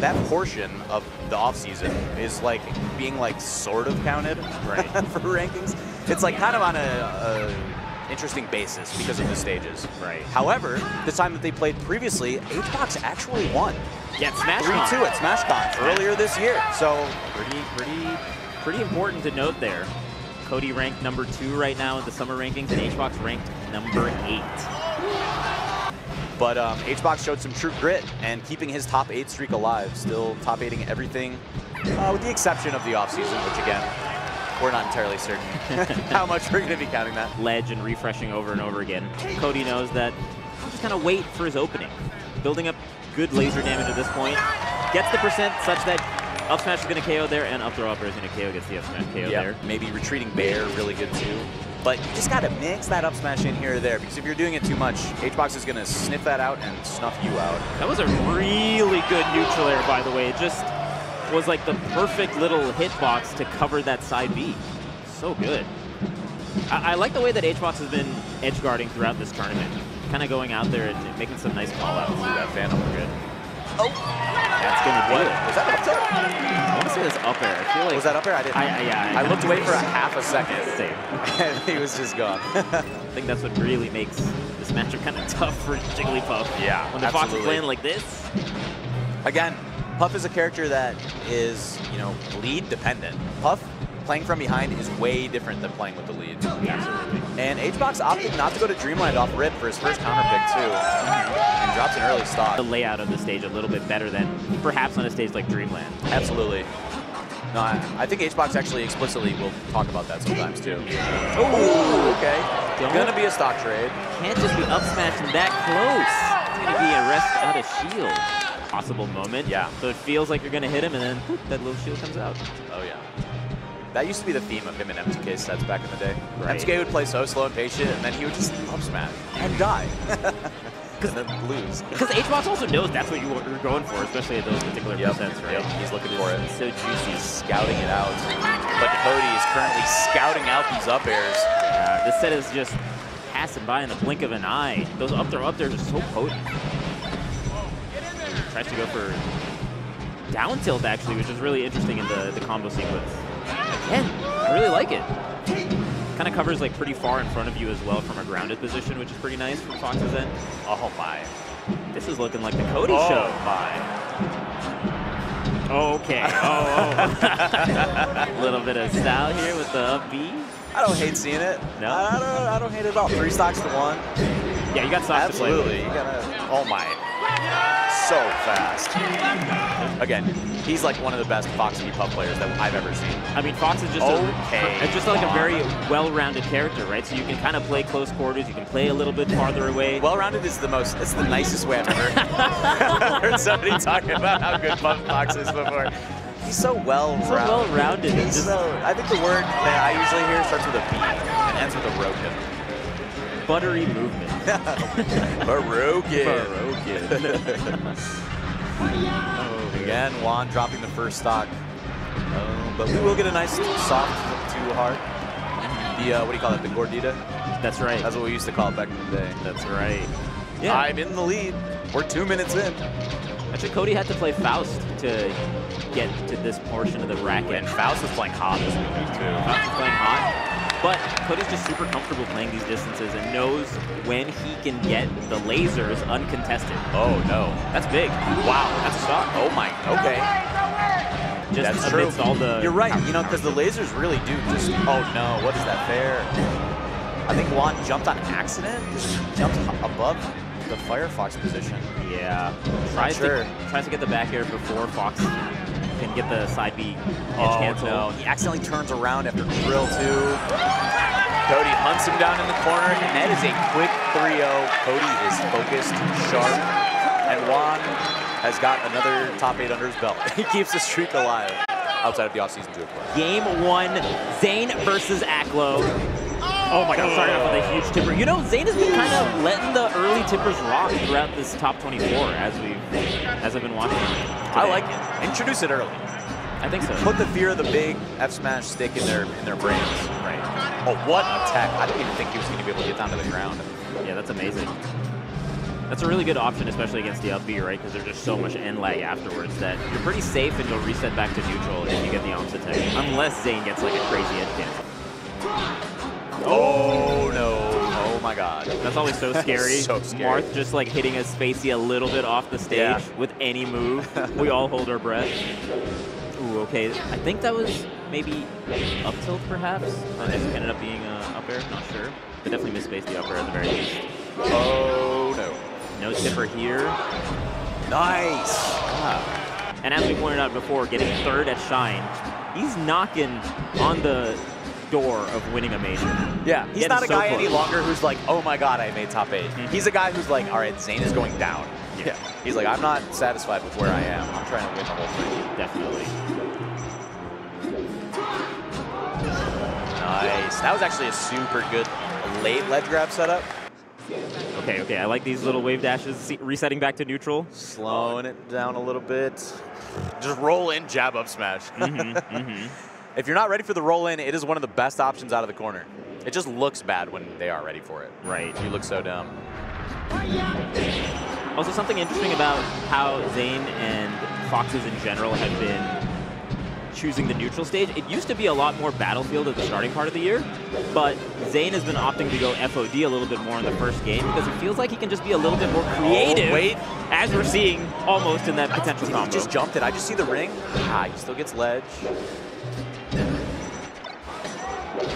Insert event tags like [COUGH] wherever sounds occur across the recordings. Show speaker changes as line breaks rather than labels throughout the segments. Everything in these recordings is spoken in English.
that portion of the offseason is like being like sort of counted
Right. [LAUGHS]
for rankings. It's like kind of on a, a interesting basis because of the stages.
Right.
However, the time that they played previously, HBox actually won.
Yeah, Smash
3-2 at SmashCon earlier this year. So
Pretty, pretty, pretty important to note there. Cody ranked number two right now in the summer rankings, and HBox ranked number eight.
But um, HBox showed some true grit and keeping his top eight streak alive, still top eighting everything, uh, with the exception of the offseason, which again, we're not entirely certain [LAUGHS] how much we're going to be counting that.
Ledge and refreshing over and over again. Cody knows that he'll just kind of wait for his opening. Building up good laser damage at this point. Gets the percent such that up smash is going to KO there, and up throw upper is going to KO, gets the up smash KO there.
Maybe retreating bear, really good too. But you just got to mix that up smash in here or there, because if you're doing it too much, HBox is going to sniff that out and snuff you out.
That was a really good neutral air, by the way. It just was like the perfect little hitbox to cover that side B. So good. I, I like the way that HBox has been edge guarding throughout this tournament. Kind of going out there and making some nice call outs.
Ooh, that Phantom looked good.
That's going to do it.
Was that up there?
I want to say this up air. I feel like
Was that up there? I didn't.
I, I, yeah,
I looked away for a [LAUGHS] half a second,
Same. [LAUGHS]
and he was just gone. [LAUGHS]
I think that's what really makes this matchup kind of tough for Jigglypuff.
Yeah,
When the Fox is playing like this,
Again, Puff is a character that is, you know, lead dependent. Puff playing from behind is way different than playing with the lead.
absolutely.
And HBox opted not to go to Dreamland off rip for his first counter pick too, and drops an early stock.
The layout of the stage a little bit better than perhaps on a stage like Dreamland.
Absolutely. No, I, I think HBox actually explicitly will talk about that sometimes too.
Oh,
Okay.
Don't-
Gonna be a stock trade.
Can't just be up smashing that close. It's gonna be a rest out of shield. Possible moment.
Yeah.
So it feels like you're gonna hit him, and then whoop, that little shield comes out.
Oh yeah. That used to be the theme of him and M2K sets back in the day.
Right.
M2K would play so slow and patient, and then he would just up smash and die. [LAUGHS] [LAUGHS] and then lose.
Because HBox also knows that's what you were going for, especially at those particular
Yep,
percents, right?
yep, he's looking for it.
It's so juicy.
Scouting it out. But Cody is currently scouting out these up airs.
Uh, this set is just passing by in the blink of an eye. Those up throw up there are so potent. Tries to go for down tilt actually, which is really interesting in the, the combo sequence. Again, I really like it. Kind of covers like pretty far in front of you as well from a grounded position, which is pretty nice from Fox's end.
Oh my.
This is looking like the Cody
Oh
show.
my.
Okay. [LAUGHS] Oh, oh. [LAUGHS] little bit of style here with the up B.
I don't hate seeing it.
No?
I don't, I don't hate it at all. Three stocks to one.
Yeah, you got stocks to play with.
Absolutely. You gotta. Oh my. So fast. Again, he's like one of the best Fox V Puff players that I've ever seen.
I mean, Fox is just
Okay,
a, it's just like a very well-rounded character, right? So you can kind of play close quarters, you can play a little bit farther away.
Well-rounded is the most. It's the nicest way I've ever [LAUGHS] heard somebody talking about how good Pup Fox is before. He's so well-rounded.
so well-rounded. Just
so. I think the word that I usually hear starts with a B and ends with a broken.
buttery movement. [LAUGHS] [LAUGHS]
Broken.
Broken. [LAUGHS] [LAUGHS]
Again, Juan dropping the first stock. Uh, but we will get a nice soft to hard. The, uh, what do you call it, the gordita?
That's right.
That's what we used to call it back in the day.
That's right. Yeah.
I'm in the lead. We're two minutes in.
Actually, Cody had to play Faust to get to this portion of the racket.
And Faust was playing hot this weekend, too.
Faust is playing hot. But Cody's just super comfortable playing these distances and knows when he can get the lasers uncontested.
Oh, no.
That's big.
Wow, that's a. Oh, my. Okay.
Just
That's true.
amidst all the
You're right, you know, because the lasers really do just. Oh, no. What is that fair? I think Juan jumped on accident. Just jumped above the Firefox position.
Yeah. Tries
sure.
to tries to get the back air before Fox can get the side B edge
Oh,
cancel.
no. He accidentally turns around after drill two. Cody hunts him down in the corner, and that is a quick 3-0. Cody is focused, sharp, and Juan has got another top eight under his belt. [LAUGHS] he keeps the streak alive outside of the offseason too, of course.
Game one, Zain versus Aklo. Oh my god, sorry for the huge tipper. You know, Zain has been kind of letting the early tippers rock throughout this top 24 as we've as I've been watching.
I like it. Introduce it early.
I think so.
Put the fear of the big F smash stick in their in their brains. Right. Oh, what attack! I didn't even think he was going to be able to get down to the ground.
Yeah, that's amazing. That's a really good option, especially against the up B, right? Because there's just so much end lag afterwards that you're pretty safe and you'll reset back to neutral if you get the opposite attack. Unless Zain gets like a crazy edge cancel.
Oh, no. Oh, my God.
That's always so [LAUGHS] scary.
So scary.
Marth just like hitting a spacey a little bit off the stage
Yeah.
with any move. [LAUGHS] we all hold our breath. Ooh, okay. I think that was maybe up tilt perhaps. Uh, it ended up being uh, up air, not sure. But definitely misspaced the upper air at the very least.
Oh, no.
No tipper here.
Nice.
Ah. And as we pointed out before, getting third at Shine, he's knocking on the door of winning a major.
Yeah, he's not a
so
guy any longer who's like, oh my god, I made top 8
Mhm.
He's a guy who's like, all right, Zain is going down.
Yeah.
He's like, I'm not satisfied with where I am. I'm trying to win the whole thing.
Definitely.
Nice. That was actually a super good late ledge grab setup.
Okay, okay. I like these little wave dashes, see- resetting back to neutral.
Slowing it down a little bit. Just roll in, jab up smash.
hmm hmm [LAUGHS]
if you're not ready for the roll in, it is one of the best options out of the corner. It just looks bad when they are ready for it.
Right.
You look so dumb.
Also, something interesting about how Zain and Foxes in general have been choosing the neutral stage. It used to be a lot more Battlefield at the starting part of the year, but Zain has been opting to go FOD a little bit more in the first game because it feels like he can just be a little bit more creative.
Oh, wait.
As we're seeing almost in that potential
He
combo.
just jumped it. I just see the ring. Ah, he still gets ledge.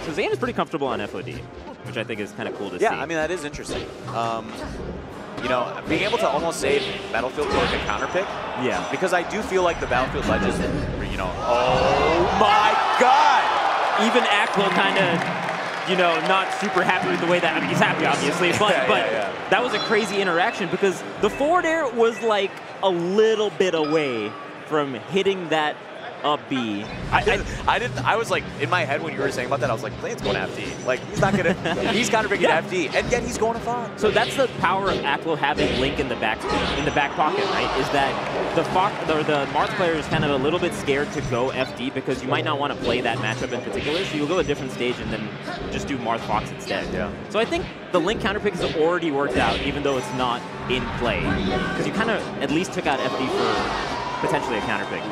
So Zain is pretty comfortable on FOD, which I think is kind of cool to
Yeah,
see.
Yeah, I mean, that is interesting. Um, you know, being able to almost save Battlefield for like a counter pick,
yeah.
because I do feel like the Battlefield ledges, you know, oh my god!
even Aklo kind of, you know, not super happy with the way that. I mean, he's happy obviously, [LAUGHS] but
Yeah,
but
yeah.
that was a crazy interaction because the forward air was like a little bit away from hitting that up B.
I didn't, I didn't, I was like, in my head when you were saying about that, I was like, Plane's going FD. Like, he's not gonna, [LAUGHS] he's counter picking
Yeah.
FD, and yet he's going to Fox.
So that's the power of Aklo having Link in the back in the back pocket, right? Is that the Fox or the Marth player is kind of a little bit scared to go FD because you might not want to play that matchup in particular. So you'll go a different stage and then just do Marth Fox instead.
Yeah.
So I think the Link counter pick has already worked out, even though it's not in play, because you kind of at least took out FD for potentially a counter pick.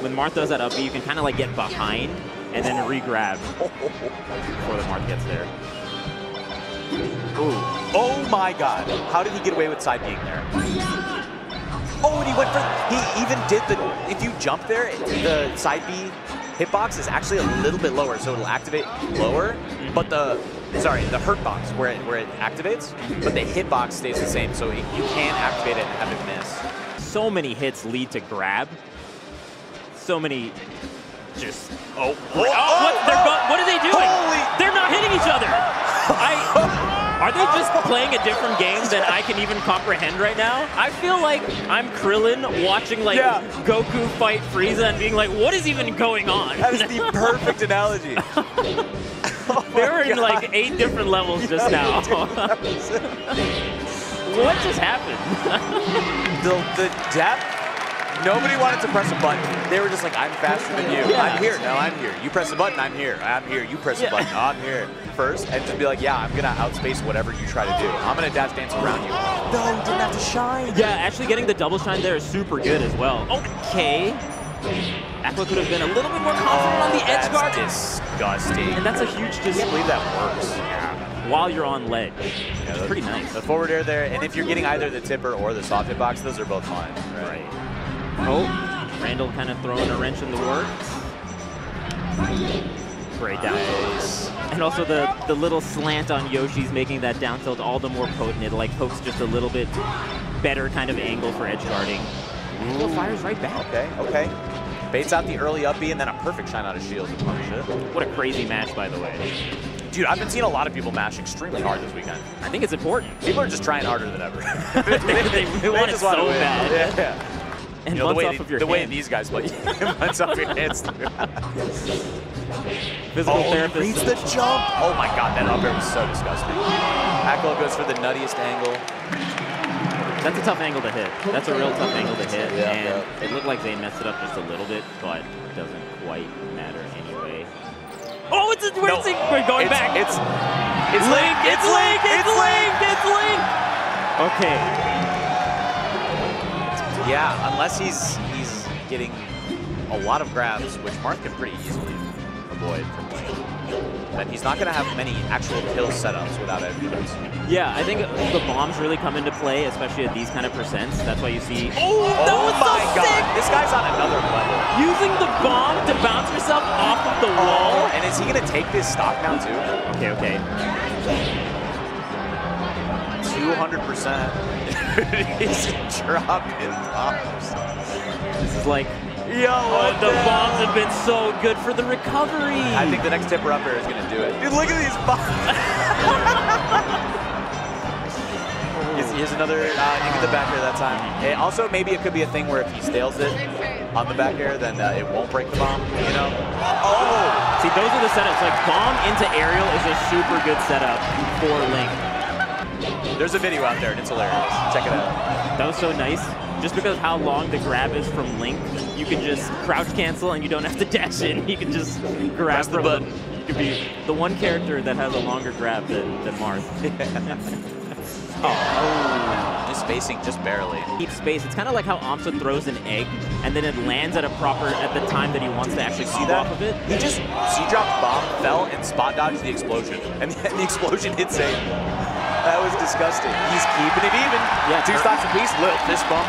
When Marth does that up B, you can kind of like get behind and then re-grab before the Marth gets there. Ooh.
Oh my god. How did he get away with side being there? Oh, and he went for, he even did the, if you jump there, the side B hitbox is actually a little bit lower, so it'll activate lower, but the, sorry, the hurt box where it, where it activates, but the hitbox stays the same, so you can't activate it and have it miss.
so many hits lead to grab. So many just.
Oh,
Oh, oh what, oh, they're go- what are they doing?
Holy-
They're not hitting each other. I, [LAUGHS] are they just playing a different game than I can even comprehend right now? I feel like I'm Krillin watching like
Yeah.
Goku fight Frieza and being like, what is even going on?
That is the [LAUGHS] perfect analogy. [LAUGHS] Oh
they were in
God.
like eight different levels just now. what just happened?
the, the depth. Nobody wanted to press a button. They were just like, I'm faster than you.
Yeah.
I'm here. No, I'm here. You press the button, I'm here. I'm here. You press
Yeah.
the button, I'm here. First, and just be like, yeah, I'm gonna outspace whatever you try to do. I'm gonna dash dance around you. No, you didn't have to shine.
Yeah, actually getting the double shine there is super good as well. Okay. Aklo could have been a little bit more confident on the edge
Oh, that's
guard.
disgusting.
And that's a huge
I believe that works.
while you're on ledge.
Yeah,
Which is pretty nice.
The forward air there, and if you're getting either the tipper or the soft hitbox, those are both fine.
Right. Oh, Randall kind of throwing a wrench in the works. Great down tilt.
Nice.
And also the, the little slant on Yoshi's making that down tilt all the more potent. It like pokes just a little bit better kind of angle for edge guarding. Randall fires right back.
Okay, okay. Baits out the early up B and then a perfect shine out of shield to punish it.
What a crazy match, by the way.
Dude, I've been seeing a lot of people mash extremely hard this weekend.
I think it's important.
People are just trying harder than ever. [LAUGHS]
They- they want it so
wanna win.
bad.
Yeah, yeah.
And
You know, the
months
way,
off
the,
of your
the way these guys play, [LAUGHS] months off your hands.
Physical
oh, he
therapist.
reads the jump. Oh my god, that up air was so disgusting. Aklo goes for the nuttiest angle.
That's a tough angle to hit. That's a real tough angle to hit.
Yeah,
and
yeah.
it looked like they messed it up just a little bit, but it doesn't quite matter anyway. Oh, it's a, we're,
No,
we're going
it's,
back.
It's it's
Link, it's Link, it's Link, it's Link. Okay.
Yeah, unless he's he's getting a lot of grabs, which Marth can pretty easily avoid from lane. Then he's not going to have many actual kill setups without evidence.
Yeah, I think the bombs really come into play, especially at these kind of percents. That's why you see.
Oh,
that was so oh
my god!
sick!
This guy's on another level.
Using the bomb to bounce yourself off of the oh, wall.
Oh, and is he going to take this stock now too?
Okay, okay.
200%. [LAUGHS] [LAUGHS] he's dropping bombs.
This is like,
Yo,
oh, the
the
bombs have been so good for the recovery.
I think the next tipper up air is going to do it. Dude, look at these bombs. [LAUGHS] here's, here's another uh, you get the back air that time. It also, maybe it could be a thing where if he stales it on the back air, then uh, it won't break the bomb, you know? Oh!
See, those are the setups. Like, bomb into aerial is a super good setup for Link.
There's a video out there, and it's hilarious. Check it out.
That was so nice. Just because how long the grab is from Link, you can just crouch cancel and you don't have to [LAUGHS] dash in. You can just grab
Press the button.
You could be the one character that has a longer grab than, than Marth. [LAUGHS] [LAUGHS]
Oh, oh. just spacing just barely.
Keep space. It's kind of like how Amsa throws an egg and then it lands at a proper at the time that he wants to actually
See that?
off of it.
He just C dropped bomb, fell, and spot dodged the explosion. And then the explosion hit Zain. That was disgusting. He's keeping it even.
Yeah,
Two
per-
stocks apiece, little fist bump.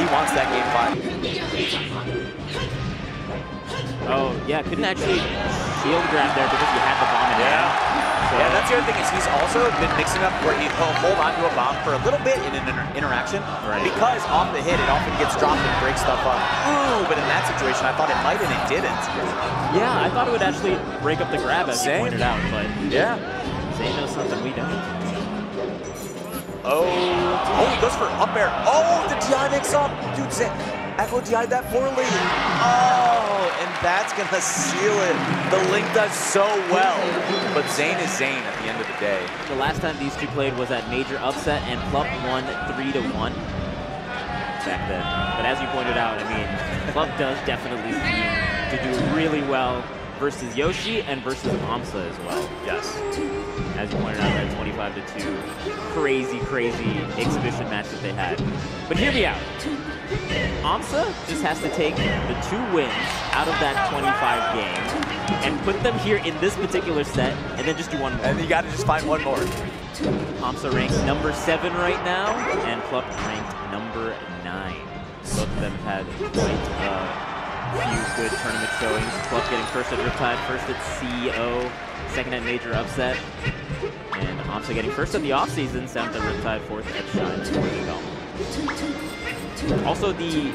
He wants that game five.
Oh yeah, couldn't actually shield grab there because he had the bomb in hand. So,
Yeah, that's the other thing is he's also been mixing up where he'll hold onto a bomb for a little bit in an inter interaction.
Right.
Because off the hit, it often gets dropped and breaks stuff up. Ooh, but in that situation, I thought it might and it didn't.
yeah, I thought it would actually break up the grab as
Same.
you pointed out, but
Yeah.
Zain knows something we don't.
Oh, oh, he goes for up air. Oh, the DI mix up. Dude, Aklo DI'd that poorly. Oh, and that's gonna seal it. The Link does so well. But Zain is Zain at the end of the day.
The last time these two played was at Major Upset, and Plup won 3 to 1 back then. But as you pointed out, I mean, Plup does definitely seem to do really well versus Yoshi and versus Amsa as well.
Yes.
As you pointed out, that 25 to 2 crazy, crazy exhibition match that they had. But hear me out. Amsa just has to take the two wins out of that 25 game and put them here in this particular set, and then just do one more.
And you gotta just find one more.
Amsa ranked number seven right now, and Plup ranked number nine. Both of them had quite uh, a few good tournament showings. Plup getting first at Riptide, first at CEO, second at Major Upset, and Amsa getting first of the offseason, seventh at Riptide, fourth at Shine, fourth at Belmont. Also, the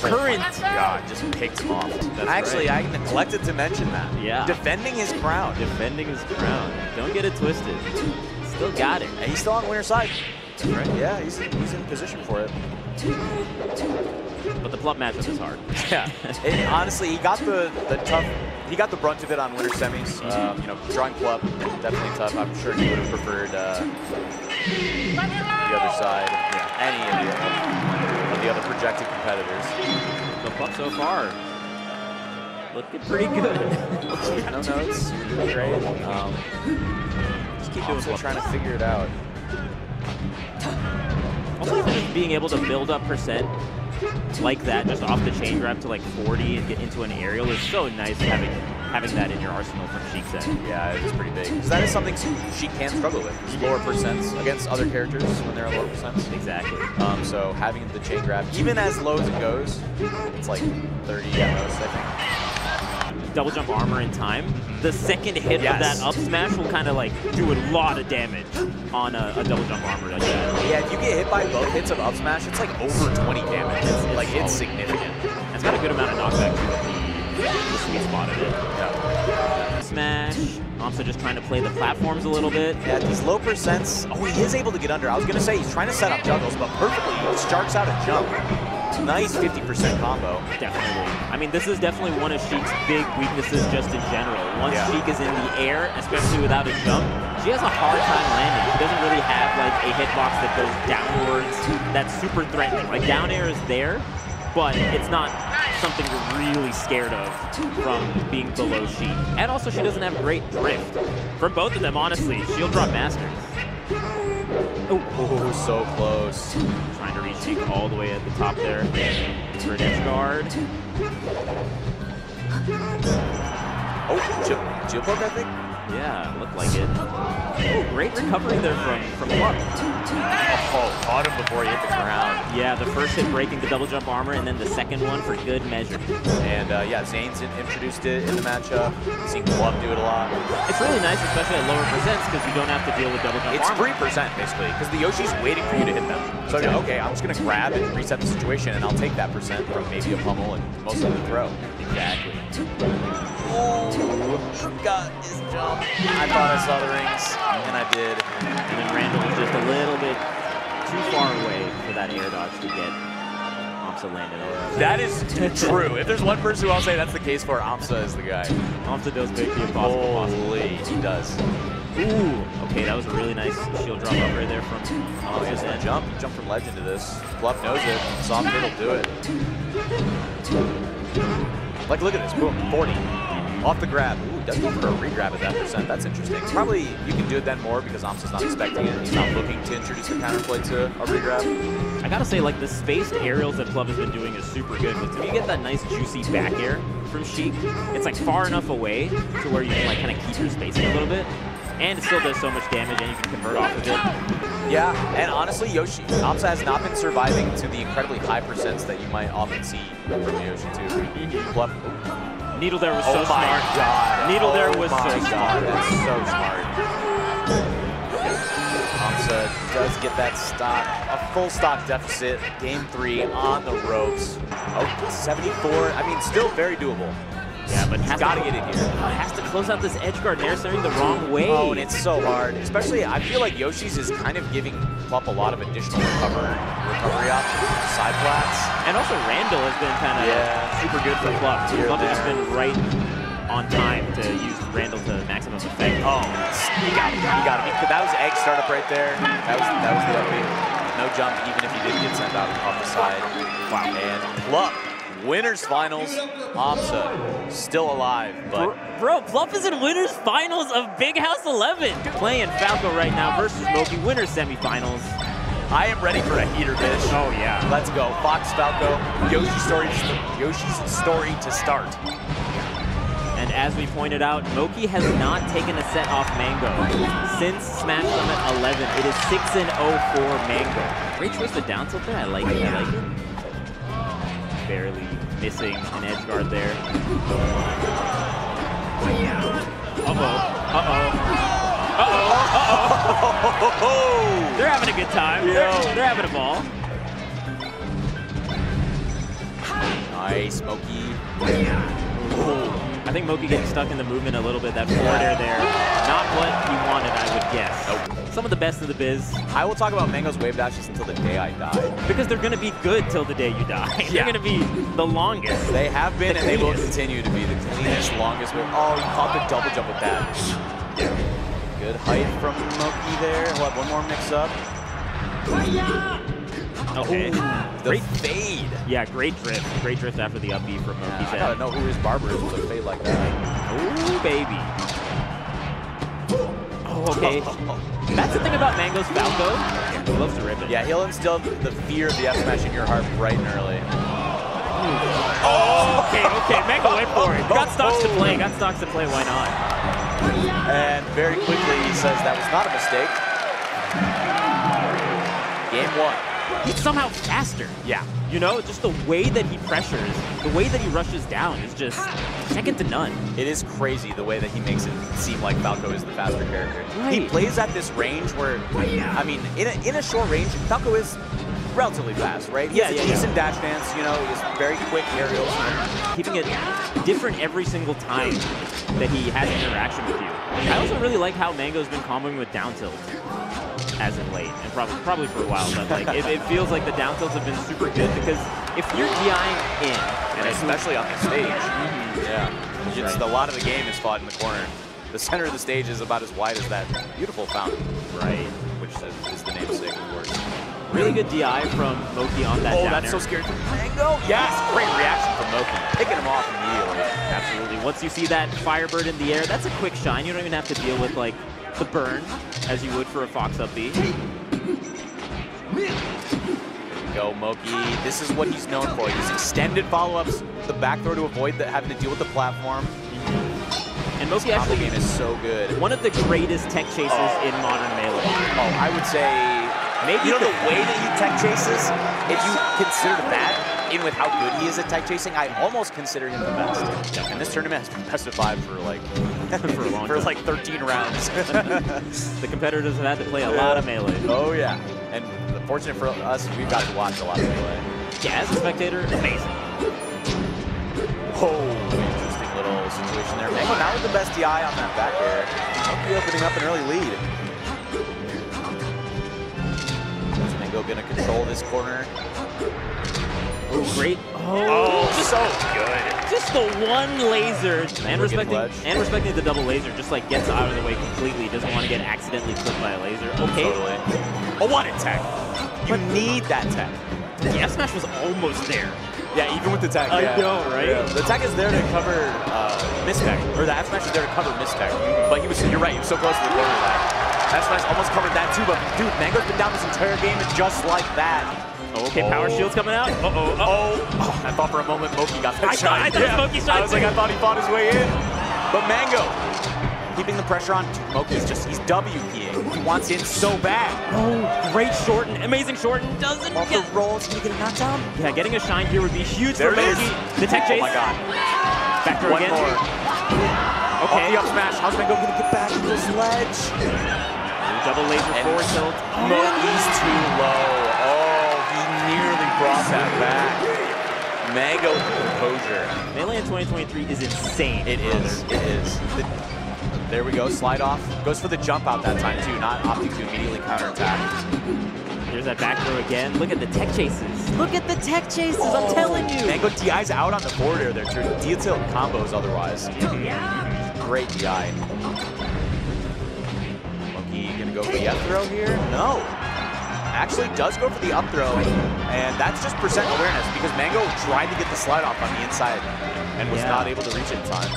current oh
God, just picked him off.
That's
Actually,
right.
I neglected to mention that.
Yeah.
Defending his crown.
defending his crown. Don't get it twisted. Still got it.
And he's still on winner side.
Right.
Yeah, he's, he's in position for it.
But the Plup matchup is hard.
Yeah. [LAUGHS] And honestly, he got the, the tough, he got the brunt of it on winter semis. Um, you know, drawing Plup, definitely tough. I'm sure he would have preferred uh, the other side, yeah, any of the, other, of the other projected competitors.
The so far looking pretty good. [LAUGHS]
no notes, great. Um,
Just keep doing
also trying to figure it out.
Also, being able to build up percent like that, just off the chain grab to like 40 and get into an aerial is so nice having having that in your arsenal from Sheik's end.
Yeah, it's pretty big. 'Cause that is something she can struggle with, lower percents against other characters when they're at lower percents.
Exactly.
Um, so having the chain grab, even as low as it goes, it's like 30 at most, I think.
Double jump armor in time. The second hit
Yes.
of that up smash will kind of like do a lot of damage on a, a double jump armor like that.
Yeah, if you get hit by both hits of up smash, it's like over 20 damage. It's,
it's
like it's significant.
It's got a good amount of knockback to the, the sweet spot of it.
Yeah.
Smash. Also just trying to play the platforms a little bit.
Yeah, these low percents. Oh, he is able to get under. I was gonna say he's trying to set up juggles, but perfectly he sharks out a jump. Nice 50% combo.
Definitely. I mean, this is definitely one of Sheik's big weaknesses just in general. Once
Yeah.
Sheik is in the air, especially without a jump, she has a hard time landing. She doesn't really have like a hitbox that goes downwards that's super threatening. Like down air is there, but it's not something you're really scared of from being below Sheik. And also she doesn't have great drift. From both of them, honestly, shield drop masters.
Oh, so close.
Trying to Sheik all the way at the top there for guard.
Oh, Jill, Jill poke, I think?
Yeah, looked like it. Great recovery there from, from Plup.
Oh, caught him before he hit the ground.
Yeah, the first hit breaking the double jump armor, and then the second one for good measure.
And uh, yeah, Zain's in- introduced it in the matchup. Seen Plup do it a lot.
It's really nice, especially at lower percents, because you don't have to deal with double jump
It's
armor.
3% basically, because the Yoshi's waiting for you to hit them. So
Exactly.
okay, I'm just gonna grab and reset the situation, and I'll take that percent from maybe a pummel and most of the throw.
Exactly.
Oh, got his jump. I thought I saw the rings, and I did.
And then Randall was just a little bit too far away for that air dodge to get Amsa landed on.
That is true. If there's one person who I'll say that's the case for, Amsa is the guy.
Amsa does make the impossible possible.
Holy, he does.
Ooh, okay, that was a really nice shield drop up right there from
Oh, he's
Amsa's end.
jump. Jump from Legend to this. Plup knows it. Soft hit will do it. Like, look at this. Boom, 40. Off the grab. Ooh, doesn't go for a re-grab at that percent. That's interesting. Probably you can do it then more because Amsa's not expecting it. He's not looking to introduce a counterplay to a re-grab.
I gotta say, like, the spaced aerials that Plup has been doing is super good. But when you get that nice juicy back air from Sheik, it's like far enough away to where you can like kind of keep your spacing a little bit. And it still does so much damage and you can convert off of it.
Yeah, and honestly, Yoshi, Amsa has not been surviving to the incredibly high percents that you might often see from Yoshi too. Mm-hmm. Plup.
Needle there was
Oh
so
my
smart.
god.
Needle there
Oh
was
my
so
god,
smart.
That's so smart. Amsa does get that stock, a full stock deficit. Game three on the ropes. Oh, 74. I mean, still very doable.
Yeah, but
He's
has
got to
to-
get it here.
Has to close out this edge guard nair centering the wrong way.
Oh, and it's so hard. Especially, I feel like Yoshi's is kind of giving Plup a lot of additional recover, recovery options, side flats.
And also Randall has been kind of
Yeah.
super good for.
Here
Plup
and
has been right on time to use Randall to maximum effect.
Oh, you got it. You got it. That was egg startup right there. That was that was the upbeat. No jump, even if he did get sent out off the side. Wow. And Plup, winners finals. Amsa uh, still alive, but
Bro, Plup is in winners finals of Big House 11. Playing Falco right now versus Moky, winners semifinals.
I am ready for a heater, bitch.
Oh yeah.
Let's go. Fox Falco, Yoshi story, Yoshi's story to start.
And as we pointed out, Moky has not taken a set off Mango. Since Smash Summit 11, it is 6 and 0 for Mango. Great choice of down tilt there. I like it. I like it. Barely missing an edge guard there. Uh-oh. Uh-oh. Uh-oh. Uh-oh. They're having a good time. They're, they're having a ball.
Nice, Smokey.
I think Moky getting stuck in the movement a little bit. That forward air there, not what he wanted, I would guess.
Nope.
Some of the best of the biz,
I will talk about Mango's wave dashes until the day I die.
because they're going to be good till the day you die. [LAUGHS]
Yeah.
They're going to be the longest.
They have been
The
and they will continue to be the cleanest, longest wave. Oh, he caught the double jump with that. Good height from Moky there. Have one more mix up.
Okay.
The
Great.
fade.
Yeah, great drift. Great drift after the up B from Moky's
I gotta
end.
know who his barber is with a fade like that.
Ooh, baby. Oh, okay. That's the thing about Mango's Falco. He loves to rip it.
Yeah, he'll instill the fear of the F smash in your heart bright and early.
Oh, okay, okay. Mango went for it. Got oh, stocks to oh. play. Got stocks to play. Why not?
And very quickly he says that was not a mistake. Game one.
He's somehow faster.
Yeah.
You know, just the way that he pressures, the way that he rushes down is just second to none.
It is crazy the way that he makes it seem like Falco is the faster character. He plays at this range where, I mean, in a, in a short range, Falco is relatively fast, right? He
Yeah,
has a
yeah, yeah.
decent dash dance, you know, he's very quick aerials.
Keeping it different every single time that he has an interaction with you. I also really like how Mango's been comboing with down tilt as in late, and probably probably for a while, but like it, it feels like the down tilts have been super good because if you're DIing in,
And especially on the stage. Yeah. It's,
Right.
A lot of the game is fought in the corner. The center of the stage is about as wide as that beautiful fountain,
right,
which is, is the namesake, of course.
really good DI from Moky on that
Oh,
down
that's
air.
so scary Mango. Yes, great reaction from Moky. Picking him off immediately.
Absolutely. Once you see that Firebird in the air, that's a quick shine. You don't even have to deal with like the burn as you would for a Fox up B.
Go Moky. This is what he's known for. These extended follow-ups, the back throw to avoid the, having to deal with the platform.
And
Moky
actually
game is so good.
one of the greatest tech chases
Oh.
in modern Melee.
Oh, I would say maybe you know the way that he tech chases. If you consider that in with how good he is at tech chasing, I almost consider him the best. And this tournament has been best of five for like [LAUGHS]
For a long
for
time.
like 13 rounds. [LAUGHS]
The competitors have had to play a lot of Melee.
oh yeah, and fortunate for us, we've got to watch a lot of melee.
Yeah, as a spectator, amazing.
Oh, interesting little situation there. Mango now with the best DI on that back air. Might be opening up an early lead. Is Mango gonna control this corner?
Oh, great.
Oh,
just,
so good.
just the one laser. And respecting, and respecting the double laser, just like gets out of the way completely. Doesn't want to get accidentally clipped by a laser. Okay.
Totally. Oh, what a tech. You need that tech.
The F smash was almost there.
Yeah, even with the tech.
I
yeah.
know, right?
Yeah. The tech is there to cover uh, mistech, or the F smash is there to cover mistech. But he was, you're right, he was so close to the corner. F smash almost covered that too, but dude, Mango's been down this entire game, just like that.
Oh, okay, power
Oh.
shield's coming out. Uh-oh, uh-oh.
Oh, oh, I thought for a moment Moky got that
I thought- I thought it was Moky's shot
I was like. I thought he fought his way in. But Mango, keeping the pressure on. Dude, Moky's just, he's W keying. He wants in so bad.
Oh, great shorten. Amazing shorten. Doesn't
Off
get...
the rolls, can he get a knockdown?
Yeah, getting a shine here would be huge
There
for
it is.
Moky. The tech oh chase.
Oh my god.
Back throw
One
again.
more.
Okay.
Off the up smash. How's Mango gonna get back to this ledge?
Double laser
And
forward tilt.
Moky's too low. He brought that back. Mango composure.
Melee in 2023 is insane.
It is. It is. There we go. Slide off. Goes for the jump out that time too, not opting to immediately counterattack.
There's that back throw again. Look at the tech chases. Look at the tech chases. I'm telling you.
Mango DI's out on the forward air there too. Detailed combos otherwise. Great DI. Monkey gonna go for the up throw here? No. Actually does go for the up throw, and that's just percent awareness because Mango tried to get the slide off on the inside and was
Yeah.
not able to reach it in time.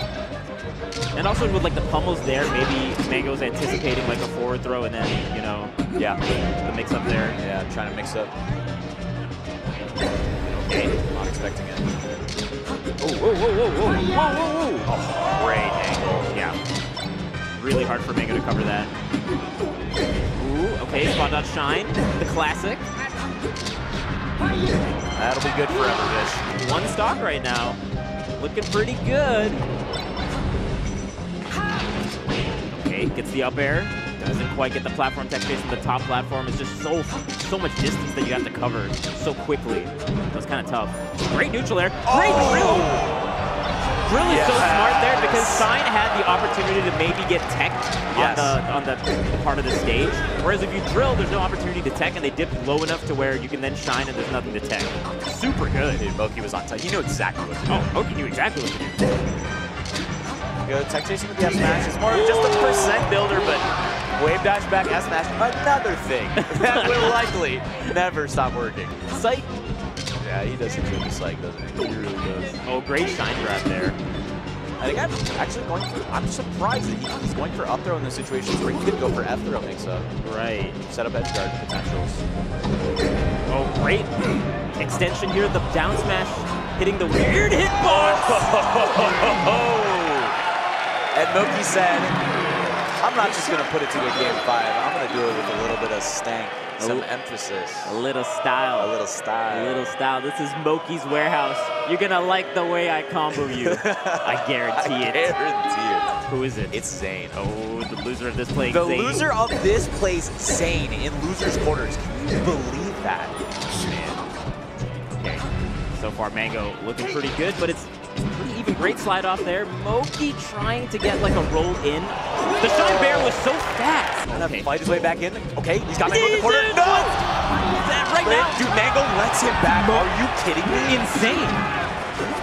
And also with like the pummels there, maybe Mango's anticipating like a forward throw and then, you know,
Yeah.
the mix up there.
Yeah, trying to mix up.
Okay.
Not expecting it.
Oh, whoa, whoa, whoa, whoa, whoa, whoa, whoa.
Oh, great angle.
Yeah. Really hard for Mango to cover that. Ooh, okay, spot dodge shine. The classic.
That'll be good for Evervish.
One stock right now. Looking pretty good. Okay, gets the up air. Doesn't quite get the platform tech chase from the top platform. It's just so so much distance that you have to cover so quickly. That's kind of tough. Great neutral air. Great oh! drill. Drill is so smart there because Sign had the opportunity to maybe get tech
Yes.
on the on the, the part of the stage. Whereas if you drill, there's no opportunity to tech, and they dip low enough to where you can then shine and there's nothing to tech. Super good.
Dude, Moky was on time. He knew exactly what to do.
Oh, Moky knew exactly what to do.
Go tech chasing with the F smash. It's more of just a percent builder, but wave dash back S smash, another thing [LAUGHS] that will likely never stop working.
Sight.
Yeah, he does enjoy the psych, doesn't he? He really does.
Oh, great shine grab there.
I think I'm actually going for. I'm surprised that he, he's going for up throw in the situations where he could go for F throw mix up,
Right.
set up edge guard potentials.
Oh, great extension here. The down smash hitting the weird hitbox. [LAUGHS]
And Moky said, I'm not just going to put it to a game five. I'm going to do it with a little bit of stank, some emphasis,
A little style.
a little style.
A little style. This is Moky's warehouse. You're gonna like the way I combo you. [LAUGHS] I guarantee
I
it.
guarantee
Who is it?
it. It's Zain.
oh, the loser of this plays
The
Zain.
loser of this plays Zain in loser's quarters. Can you believe that?
Okay. So far, Mango looking pretty good, but it's pretty even. Great slide off there. Moky trying to get like a roll in. The Shine Bear was so fast. Okay.
fight his way back in. Okay, he's got Mango in the corner. No!
That right now,
Dude, Mango lets him back. Are you kidding me?
insane.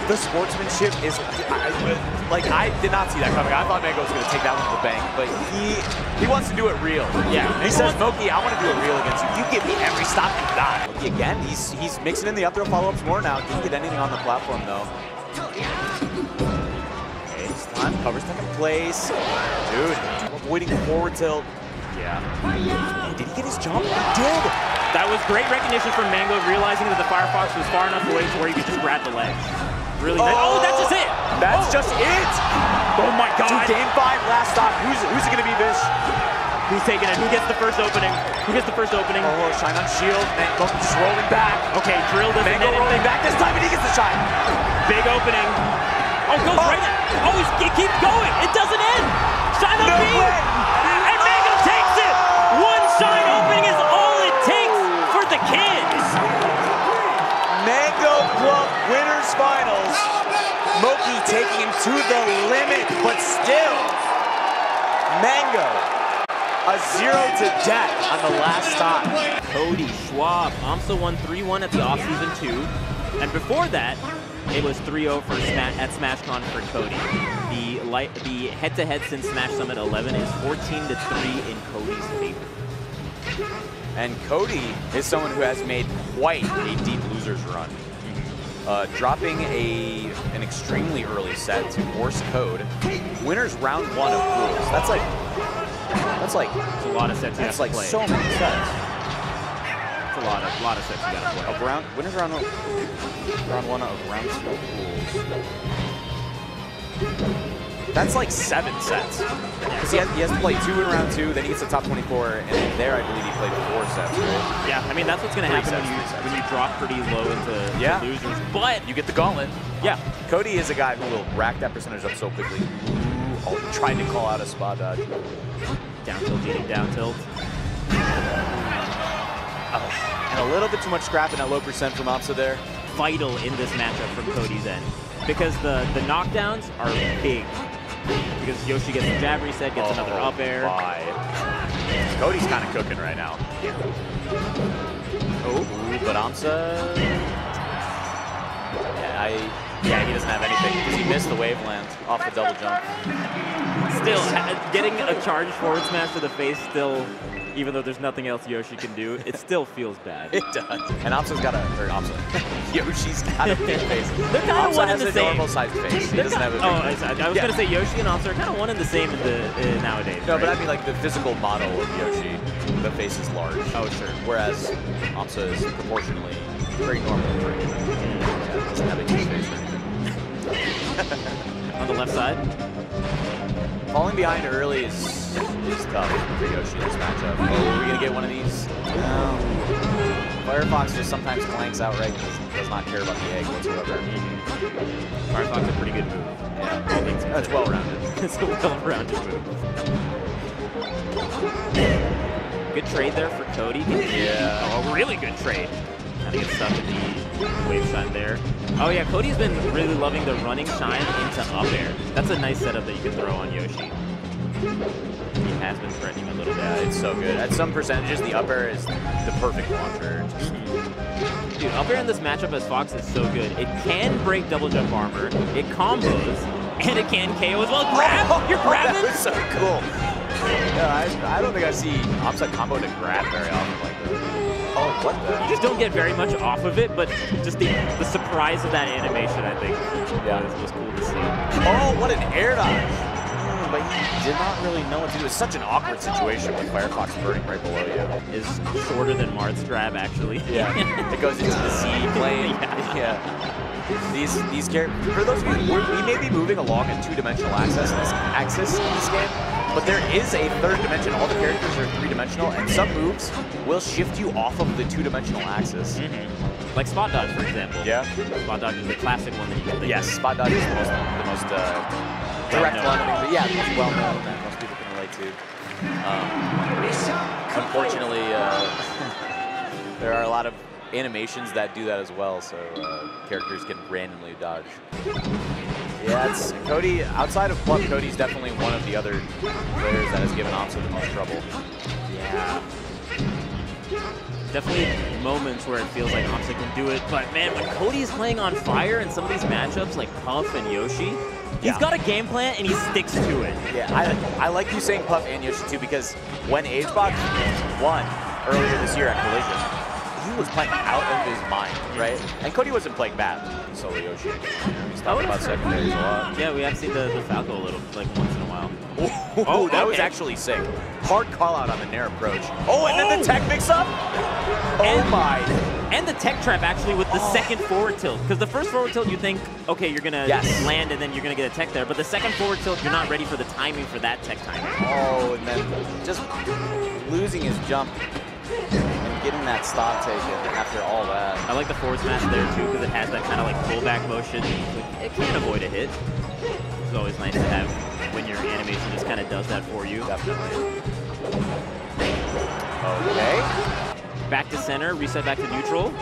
The sportsmanship is, I- like, I did not see that coming. I thought Mango was going to take that one to the bank, but he he wants to do it real.
Yeah.
He says, Moky, I want to do it real against you. You give me every stop you got. Moky again, he's he's mixing in the up throw follow-ups more now. Didn't get anything on the platform, though. Okay, this time covers second place. Dude, avoiding the forward tilt.
Yeah.
Did he get his jump? He did.
That was great recognition from Mango, realizing that the Firefox was far enough away to where you could just grab the ledge. Really nice. Oh, that's just it.
That's
oh.
just it.
Oh my God.
Dude, game five, last stop. Who's, who's it going to be, Vish?
Who's taking it? Who gets the first opening? Who gets the first opening?
Oh, shine on shield. Mango just rolling back.
Okay, drill doesn't
Mango rolling back this time, and he gets the shine.
Big opening. Oh, goes oh. right in. Oh, he's, he keeps going. It doesn't end. Sign on
no
beam.
Way.
And Mango oh. takes it. One shine oh. opening is all it takes for the kids.
Mango Plup Winners Finals. Moky taking him to the limit, but still, Mango a zero to death on the last stop.
Cody Schwab, AMSA won 3-1 at the offseason two. And before that, it was 3-0 for Smash, at SmashCon for Cody. The light, the head-to-head -head since Smash Summit 11 is 14 to 3 in Cody's favor.
And Cody is someone who has made quite a deep losers run. Uh, dropping a an extremely early set to Morse code. Winners round one of pools. That's like that's like
it's a lot of sets.
That's like so many sets.
A lot of lot of sets you gotta play.
Of round winners round one, round one of round two pools. That's like seven sets. Because he, he, has to play two in round two, then he gets the top 24, and then there I believe he played four sets, right?
Yeah, I mean that's what's going to happen when you when you drop pretty low into
yeah.
losers. But
you get the gauntlet.
Yeah,
Cody is a guy who will rack that percentage up so quickly. Oh, trying to call out a spot dodge.
Down tilt, eating down tilt.
Oh, and a little bit too much scrap in that low percent from AMSA there.
Vital in this matchup from Cody's end. Because the, the knockdowns are big. Because Yoshi gets a jab reset, gets oh, another up air.
My. Cody's kind of cooking right now. Oh, but AMSA... Yeah, I, yeah, he doesn't have anything because he missed the waveland off the double jump
still, getting a charge forward smash to the face still, even though there's nothing else Yoshi can do, it still feels bad. [LAUGHS]
It does. And AMSA's got a, or AMSA, [LAUGHS] Yoshi's got a big face. [LAUGHS]
They're kind of one in the same.
normal sized face. He doesn't have a big
oh,
face.
I, I was yeah. going to say Yoshi and AMSA are kind of one in the same in the uh, nowadays.
No,
right?
but I mean like the physical model of Yoshi, the face is large.
Oh, sure.
Whereas AMSA is proportionally very normal. Yeah, doesn't have a huge face or
anything. On the left side?
Falling behind early is is tough for Yoshi in this matchup. Oh, are we gonna get one of these? No. Firefox just sometimes clanks out right does, does not care about the egg whatsoever.
Firefox is a pretty good move.
Yeah, well, it's, it's well rounded.
it's [LAUGHS] a well rounded move. Good trade there for Cody.
Yeah.
Oh, a really good trade. Kind of get stuck in the wave shine there. Oh yeah, Cody's been really loving the running shine into up air. That's a nice setup that you can throw on Yoshi. He has been threatening a little bit.
Yeah, it's so good. At some percentages, the up air is the perfect launcher.
Dude, up air in this matchup as Fox is so good. It can break double jump armor, it combos, and it can KO as well. Grab! Oh, You're [LAUGHS] grabbing!
That was so cool. Yeah, I, I don't think I see offset combo to grab very often like that. Oh, what the?
You just don't get very much off of it, but just the, the surprise of that animation, I think, yeah. was, was cool to see.
Oh, what an air dodge. Mm, but he did not really know what to do. It's such an awkward situation with Firefox burning right below you.
Is shorter than Marth's grab, actually.
Yeah, [LAUGHS] it goes into the C plane. [LAUGHS] yeah. yeah. These these characters, for those of you, we may be moving along a two-dimensional axis axis in this game, but there is a third dimension. All the characters are three-dimensional, and some moves will shift you off of the two-dimensional axis.
Mm -hmm. Like spot dodge, for example.
Yeah.
Spot dodge is the classic one that you get.
Yes, spot dodge is the most, the most uh, direct one. Yeah, the most well-known that most people can relate to. Um, unfortunately, uh, [LAUGHS] there are a lot of animations that do that as well, so uh, characters can randomly dodge. Yeah, it's Cody, outside of Plup, Cody's definitely one of the other players that has given AMSA the most trouble.
Yeah. Definitely moments where it feels like AMSA can do it, but man, when Cody's playing on fire in some of these matchups like Puff and Yoshi, He's yeah. got a game plan and he sticks to it.
Yeah, I, I like you saying Puff and Yoshi too because when HBox won earlier this year at Collision, he was playing out of his mind, right? And Cody wasn't playing bad. Solo Yoshi. He's talking about secondaries a lot.
Yeah, we have seen the, the Falco a little, like once in a while. [LAUGHS]
Oh, that was actually sick. Hard call out on the Nair approach. Oh, and then
Oh!
the tech mix up. Oh
And-
my.
And the tech trap actually with the
Oh.
second forward tilt. Because the first forward tilt you think, okay, you're gonna
Yes.
land and then you're gonna get a tech there. But the second forward tilt, you're not ready for the timing for that tech timing.
Oh, and then just losing his jump getting that stock taken after all that.
I like the forward smash there too because it has that kind of like pullback motion. It can avoid a hit. It's always nice to have when your animation just kind of does that for you.
Definitely. Okay.
Back to center, reset back to neutral.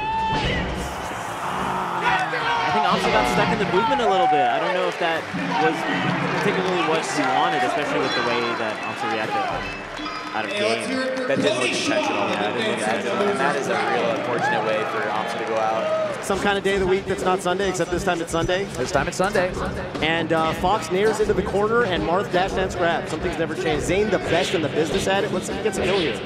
I think aMSa got stuck in the movement a little bit. I don't know if that was particularly what he wanted, especially with the way that aMSa reacted out of game.
That didn't look intentional. Yeah, it didn't look intentional. And that is a real unfortunate way for aMSa to go out.
Some kind of day of the week that's not Sunday, except this time it's Sunday.
This time it's Sunday.
And uh, Fox nairs into the corner, and Marth dash dance grab. Something's never changed. Zain, the best in the business at it. Let's see if he gets a kill here.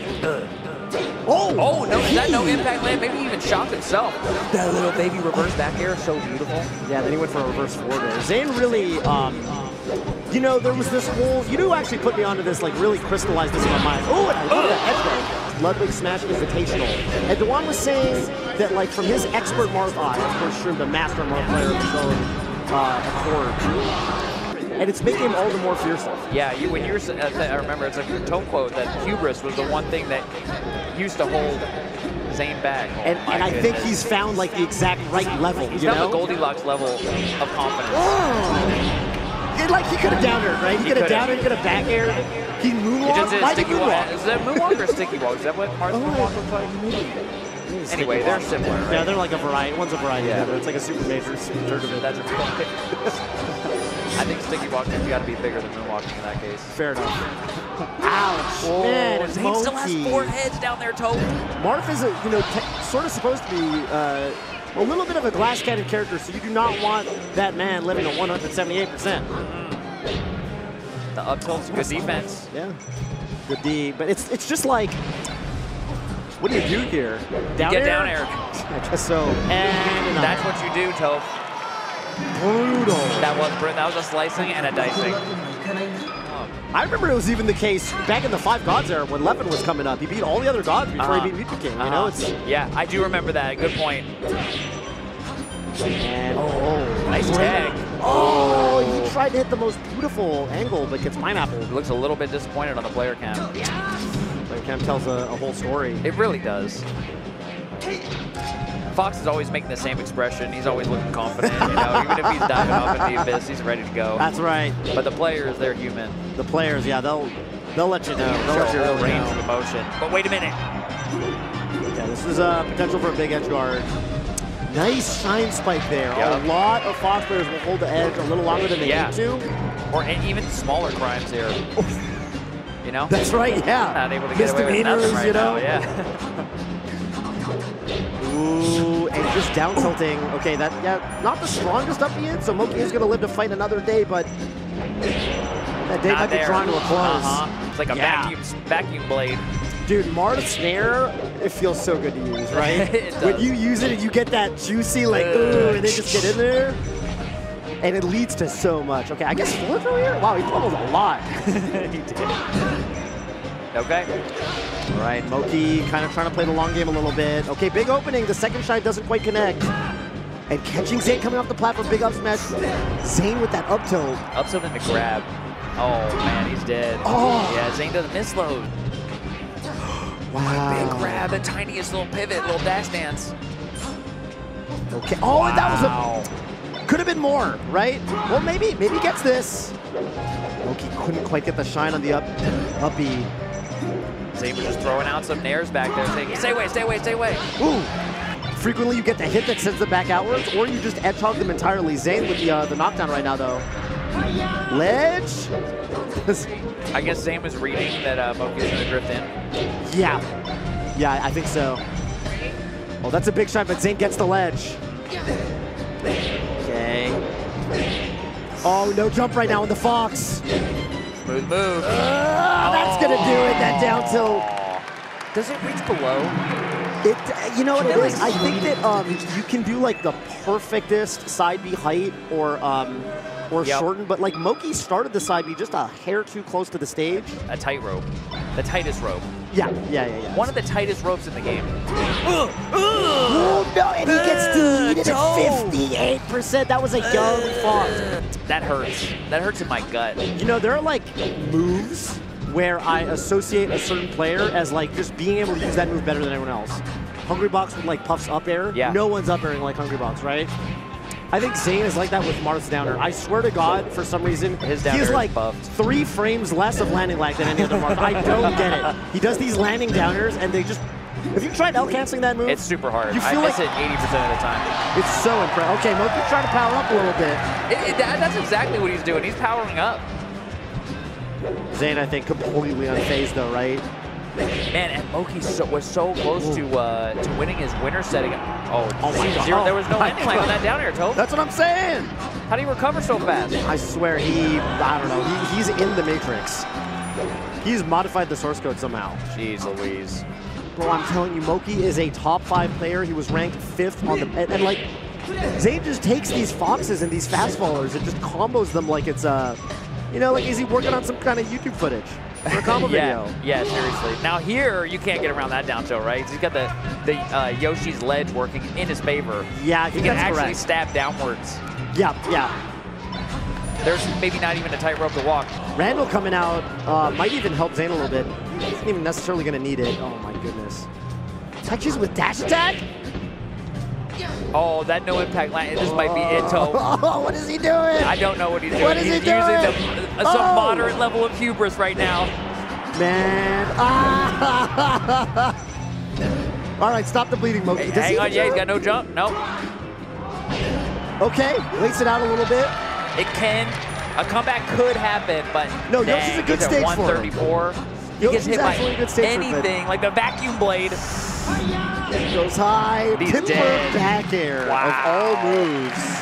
Oh,
Oh, no, is that no impact land? Maybe he even shocked himself. That little baby reverse back air is so beautiful.
Yeah, then he went for a reverse forward. Zain really, um, you know, there was this whole, you know, actually put me onto this, like really crystallized this in my mind. Oh, and I love that edge. Ludwig Smash Invitational. And Dewan was saying that, like, from his expert Marth eye, of course, Shroom, the master Marth player of his own uh, accord. And it's making him all the more fearsome.
Yeah, you, when you're, uh, I remember it's like a tone quote that hubris was the one thing that used to hold Zain back. Oh
And, and I think he's found, like, the exact right level,
He's
you
got
know?
the Goldilocks level of confidence.
Oh. It, like, he could have down aired, right? He,
He
could have
could've.
down aired, he could have back aired. He
He
moonwalked.
just did a
Why did he moonwalk?
Is that moonwalk or sticky walk? Is that what Marth's moonwalk looks like? Anyway, they're similar, right?
Yeah, they're like a variety. One's a variety.
Yeah.
of. It's like a super major super tournament.
That's a [LAUGHS] I think sticky walking's got to be bigger than moonwalking in that case.
fair enough. Ouch, man, it's
Zain still has four heads down there, Toph.
Marth is, a, you know, sort of supposed to be uh, a little bit of a glass cannon character, so you do not want that man living at 178%.
The up tilt's good defense.
Yeah, good D, but it's it's just like, what do you do here? Down
Get
air?
down air. [LAUGHS]
I guess so. And enough.
That's what you do, Toph.
brutal.
That was that was a slicing and a dicing.
I remember it was even the case back in the Five Gods era when Leffen was coming up. He beat all the other gods before
Uh-huh.
he beat Mew2King. You know,
Uh-huh.
it's
yeah, I do remember that. Good point.
and oh,
Nice tag.
Oh, he tried to hit the most beautiful angle, but gets pineapple.
Looks a little bit disappointed on the player cam.
Like Cam tells a, a whole story.
It really does. Fox is always making the same expression. He's always looking confident, you know. Even if he's diving off in the abyss, he's ready to go.
That's right.
But the players, they're human.
The players, yeah, they'll they'll let you know. They'll
Show
let you
a whole
really
range of
know.
emotion. But wait a minute.
Yeah, this is a potential for a big edge guard. Nice shine spike there.
Yup.
A lot of Fox players will hold the edge a little longer than they
Yeah.
need to.
Or even smaller crimes here. [LAUGHS] You know?
That's right, yeah.
Not able to get away with
Misdemeanors,
nothing right
you know?
now. Yeah. [LAUGHS]
Just down tilting. Okay, that yeah, not the strongest up the end, so Moky is gonna live to fight another day, but that day
Not
might be
there.
drawing to a close.
Uh-huh. It's like a
Yeah.
vacuum vacuum blade.
Dude, Marth's nair, it feels so good to use, [LAUGHS] right? When you use it and you get that juicy, like,
Ugh.
ooh, and they just get in there. And it leads to so much. Okay, I guess throw here? Wow, he pummeled a lot. [LAUGHS] [LAUGHS]
he did. Okay.
All right, Moky kind of trying to play the long game a little bit. Okay, big opening. The second shine doesn't quite connect. And catching Zain coming off the platform, big up smash. Zain with that up tilt.
Up tilt into grab. Oh man, he's dead.
Oh.
Yeah, Zain doesn't miss load. [GASPS]
Wow.
Big grab, the tiniest little pivot, little dash dance.
Okay. Oh, and that was a could have been more, right? Well, maybe maybe he gets this. Moky couldn't quite get the shine on the up uppy.
Zain was just throwing out some nairs back there, saying, "Stay away, stay away, stay away."
Ooh. Frequently, you get the hit that sends them back outwards, or you just edge hog them entirely. Zain with the uh, the knockdown right now, though. Ledge. [LAUGHS]
I guess Zain was reading that uh, Moky's gonna drift in.
yeah, yeah, I think so. Well, that's a big shot, but Zain gets the ledge. Okay. Oh, no jump right now on the Fox.
Smooth move.
Ah, that's gonna do it. That down tilt.
Does it reach below?
It, you know what it is? I think that um, you can do like the perfectest side B height or um, or
Yep.
shorten, but like Moky started the side B just a hair too close to the stage.
A tight rope. The tightest rope.
Yeah, yeah, yeah, yeah.
One of the tightest ropes in the game.
Oh no, and he gets deleted at 58%. That was a young fox.
That hurts. That hurts in my gut.
You know, there are like moves where I associate a certain player as like just being able to use that move better than anyone else. Hungrybox with like Puff's up air.
Yeah.
No one's up airing like Hungrybox, right? I think Zain is like that with Marth's downer. I swear to God, for some reason,
His downer
is
is
like
buffed.
three frames less of landing lag than any other Marth. I don't get it. He does these landing downers, and they just. If you tried L canceling that move,
It's super hard.
You
I
feel
miss it 80% of the time.
it's so impressive. Okay, Moky's trying to power up a little bit.
It, it, that, that's exactly what he's doing. He's powering up.
Zain, I think, completely unfazed though, right?
Man, and Moky so, was so close to uh, to winning his winner setting. Oh,
Oh my God.
zero. There was no
Oh [LAUGHS] my
landing on that down air, Toph.
That's what I'm saying.
How do you recover so fast?
I swear he, I don't know, he, he's in the Matrix. He's modified the source code somehow.
Jeez Louise.
Bro, I'm telling you, Moky is a top five player. He was ranked fifth on the, and, and like, Zain just takes these foxes and these fast fallers and just combos them like it's a, you know, like is he working on some kind of YouTube footage for a combo [LAUGHS]
yeah,
video?
yeah, seriously. Now here, you can't get around that down tilt, right? He's got the the uh, Yoshi's ledge working in his favor.
Yeah,
He can actually
correct.
stab downwards.
Yeah, yeah.
There's maybe not even a tight rope to walk.
Randall coming out uh, might even help Zain a little bit. He isn't even necessarily going to need it. Oh my goodness. Touches with dash attack?
Oh, that no impact land. This might be it. [LAUGHS]
Oh, what is he doing?
I don't know what he's doing.
What is
he's
he
using
doing?
the, uh, some
Oh.
moderate level of hubris right now.
Man. Ah. [LAUGHS] All right, stop the bleeding, Moky.
Hey,
Does
hang on, yeah, he's got no jump. Nope.
Okay, waits it out a little bit.
It can. A comeback could happen, but
No,
dang,
Yoshi's a good
he's at
stage for him.
He
Yoshi's
gets hit by
actually a good stage for
anything, like the vacuum blade.
Goes high.
He's
Timber
dead.
back air
Wow.
of all moves.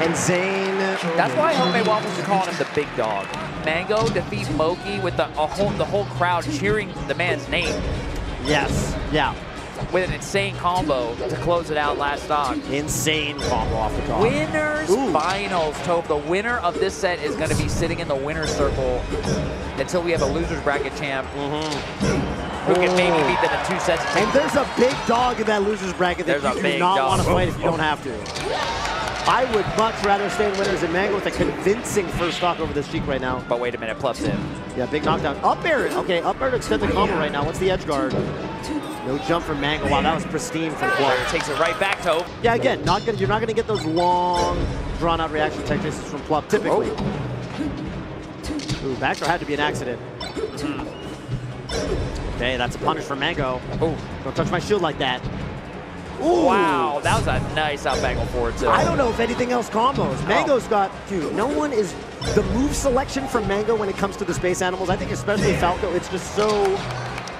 And Zain.
That's why Home Waffles is calling him the big dog. Mango defeats Moky with the a whole the whole crowd cheering the man's name
Yes. Yeah.
With an insane combo to close it out last stock.
Insane combo off the top.
Winners
Ooh.
finals, Toph. The winner of this set is going to be sitting in the winner's circle until we have a loser's bracket champ who can maybe beat them in two sets.
Mm-hmm. And there's a big dog in that loser's bracket that
There's a
you do not want to fight if you don't have to. [LAUGHS] I would much rather stay in winners than Mango with a convincing first stock over this Sheik right now.
But wait a minute, plus in.
Yeah, big knockdown. Up air. Okay, up air to extend the combo right now. What's the edge guard? No jump from Mango. Wow, that was pristine from Clark.
Takes it right back, Toph.
Yeah, again, not gonna, you're not going to get those long, drawn-out reaction tech chases from Plup, typically. Oh. Ooh, backdoor had to be an accident. Hmm. Okay, that's a punish for Mango.
Oh,
Don't touch my shield like that. Ooh.
wow. That was a nice up angle forward, too.
I don't know if anything else combos. Oh. Mango's got, dude, no one is, the move selection from Mango when it comes to the space animals, I think especially Falco, it's just so,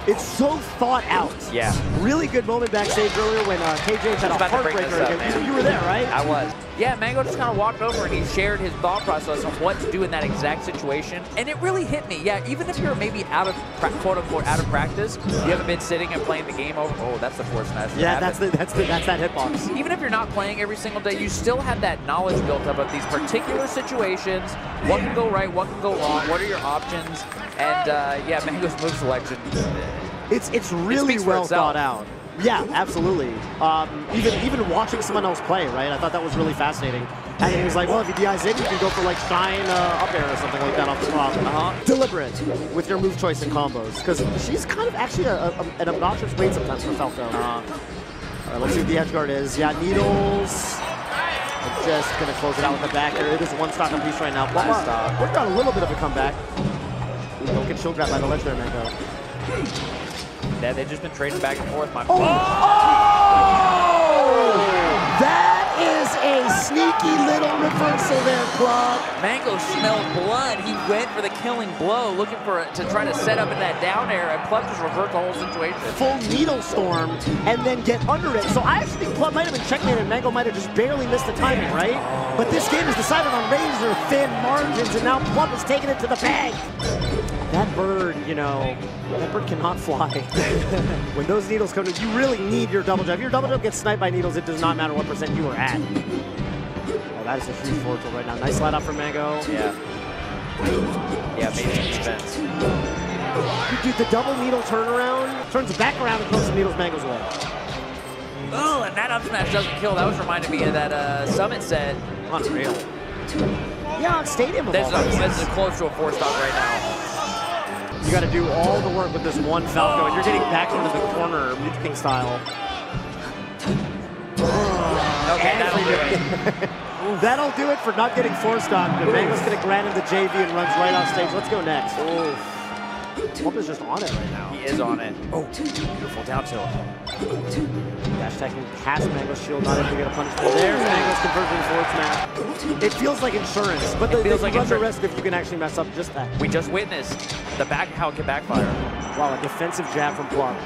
it's so thought out.
Yeah.
Really good moment backstage earlier when uh, KJ had a
about to bring this
heartbreaker.
up,
you, you were there, right?
I was. Yeah, Mango just kind of walked over and he shared his thought process on what to do in that exact situation. And it really hit me. Yeah, even if you're maybe out of, quote unquote, out of practice, you haven't been sitting and playing the game over. Oh, that's the force smash.
Yeah, that's the, that's the, that's that hitbox.
even if you're not playing every single day, you still have that knowledge built up of these particular situations. What can go right? What can go wrong? What are your options? And uh, yeah, Mango's move selection.
It's it's really
for
well thought out. Yeah, absolutely. Um, even even watching someone else play, right? I thought that was really fascinating. And he was like, well, if you DI's in, you can go for like shine uh, up air or something like that off the top.
Uh-huh.
Deliberate with your move choice and combos. Because she's kind of actually a, a, an obnoxious weight sometimes for Falco.
Uh,
All right, let's see what the edge guard is. Yeah, Needles. I'm just going to close it out with the back here. It is one stock apiece right now.
Last stock.
We've got a little bit of a comeback. Don't get shield grabbed by the ledge there, Mango.
Yeah, they've just been trading back and forth. My
Oh! oh! That is a sneaky little reversal there, Plup.
Mango smelled blood. He went for the killing blow, looking for it to try to set up in that down air, and Plup just reversed the whole situation.
Full needle storm and then get under it. So I actually think Plup might have been checkmated and Mango might have just barely missed the timing, right? But this game is decided on razor thin margins and now Plup is taking it to the bank. That bird, you know, that bird cannot fly. [LAUGHS] when those needles come to, you really need your double jump. If your double jump gets sniped by needles, it does not matter what percent you are at. Oh, that is a huge forward tilt right now. Nice slide out for Mango.
Yeah. Yeah, amazing defense.
Dude, the double needle turnaround turns back around and puts the needles Mango's way.
Oh, and that up smash doesn't kill. That was reminding me of that uh, Summit set.
Unreal. Yeah, on Stadium of
This is,
places.
this is close to a four stop right now.
You got to do all the work with this one Falco, and you're getting back into the corner, Mew King style. [SIGHS]
Okay, that'll do it.
That'll do it for not getting four stock. The Mango's going to grant him the JV and runs right off stage. Let's go next. Wump is just on it right now.
He is on it. Oh, beautiful down tilt.
Dash attacking past Mango's shield, not able to get a punishment. There's Mango's conversion forward smash. It feels like insurance, but the,
feels
the,
like
run the
insurance.
risk if you can actually mess up just that.
We just witnessed the back how it can backfire.
Wow, a defensive jab from Plup.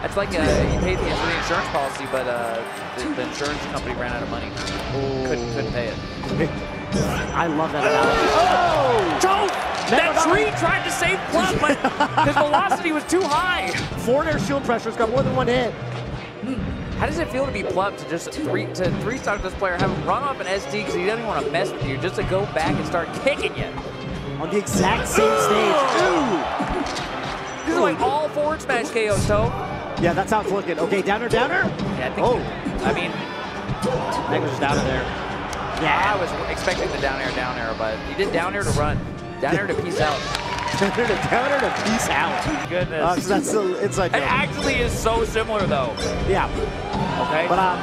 That's like uh, you paid the, insurance policy, but uh, the, the insurance company ran out of money. Couldn't, couldn't pay it. [LAUGHS]
I love that analogy. Oh!
Joe, that tree tried to save Plup, but [LAUGHS] his velocity was too high.
Forward air shield pressure's got more than one hit.
How does it feel to be Plup to just three to three stock this player, have him run off an SD because he doesn't want to mess with you, just to go back and start kicking you?
on the exact same stage.
This is like all forward smash KOs, so.
Yeah, that's how it's looking. Okay, downer, downer.
Yeah, I think.
Oh,
I mean,
Mango's just out of there. Yeah.
I was expecting the down air, down air, but he did down air to run, down air to peace out.
To downer to peace out.
Goodness.
Uh, that's still inside
it
joke.
actually is so similar though.
Yeah,
Okay.
but um,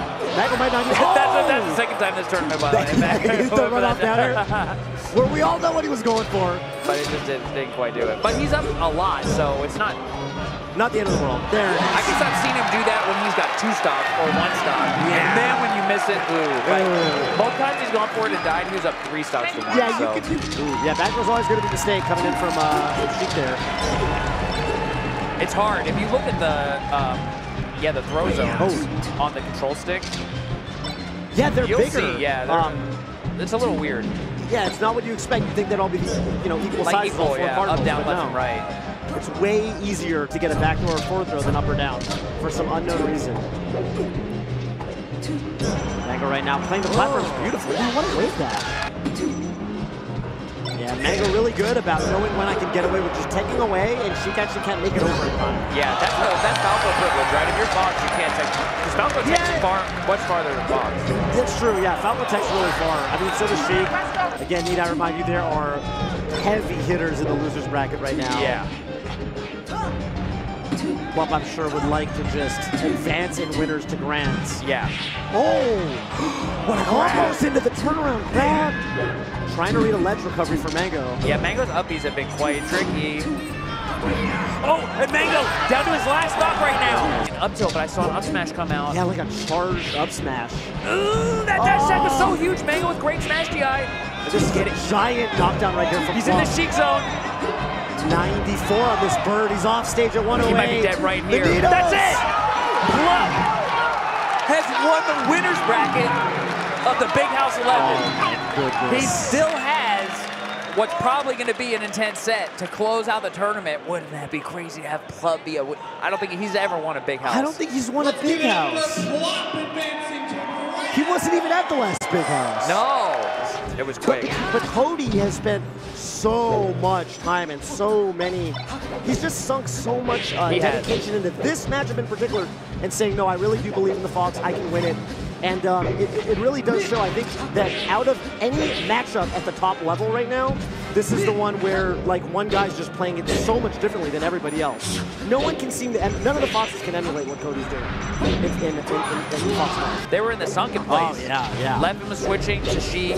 might not. [LAUGHS]
that's, the, that's the second time this tournament, by the way.
The run off downer. [LAUGHS] Where we all know what he was going for.
but it just didn't, didn't quite do it. But he's up a lot, so it's not.
Not the end of the world. There. it
I guess I've seen him do that when he's got two stock or one stock.
Yeah.
And then when you miss it, ooh. Both times he's gone for it and died, he was up three stocks to one.
Yeah, you
so.
could. Ooh, yeah, that was always going to be the mistake coming in from uh, Sheik there.
It's hard. If you look at the, um, yeah, the throw zones
Oh.
on the control stick,
Yeah, they're
you'll
bigger.
see. Yeah, they're-
um,
it's a little weird.
Yeah, it's not what you expect. You think they'd all be, you know, equal
Like
sizes. all
equal,
four
yeah, up, down,
but
left,
no.
and right.
It's way easier to get a backdoor or forward throw than up or down for some unknown reason. Mango right now playing the platform platforms oh. beautifully. Yeah, what a wave that. Yeah, Mango really good about knowing when I can get away with just taking away, and she actually can't make it over in time.
Yeah, that's the, that's Falco privilege, right? If you're Fox, you can't take because Falco takes
Yeah.
far, much farther than Fox.
That's true, yeah. Falco takes really far. I mean, so does Sheik. Again, need I remind you, there are heavy hitters in the losers bracket right now.
Yeah.
Wump, I'm sure, would like to just advance in winners to grands.
Yeah.
Oh! What almost into the turnaround grab. Trying to read a ledge recovery for Mango.
Yeah, Mango's uppies have been quite tricky. Oh, and Mango down to his last stock right now. An up tilt, but I saw an up smash come out.
Yeah, like a charged up smash.
Ooh, that dash attack was so oh. huge. Mango with great smash DI.
Just get it. Giant knockdown right here from
He's in the
Plup.
Sheik zone.
94 on this bird. He's off stage at 108.
He might be oh dead right here.
needles.
That's it. Plup has won the winners bracket of the Big House 11.
Oh, my goodness.
He still has what's probably going to be an intense set to close out the tournament. Wouldn't that be crazy to have Plup be a? I don't think he's ever won a big house.
I don't think he's won a big house. He wasn't even at the last big house.
No, it was
But,
quick.
but Cody has spent so much time and so many. He's just sunk so much uh,
He has.
dedication into this matchup in particular, and saying, "No, I really do believe in the Fox. I can win it." And um, it, it really does show. I think that out of any matchup at the top level right now, this is the one where like one guy's just playing it so much differently than everybody else. No one can seem to. em- None of the Foxes can emulate what Cody's doing in, in, in, in, in Fox.
They were in the sunken place.
Oh, yeah, yeah.
Leffen was switching to Sheik.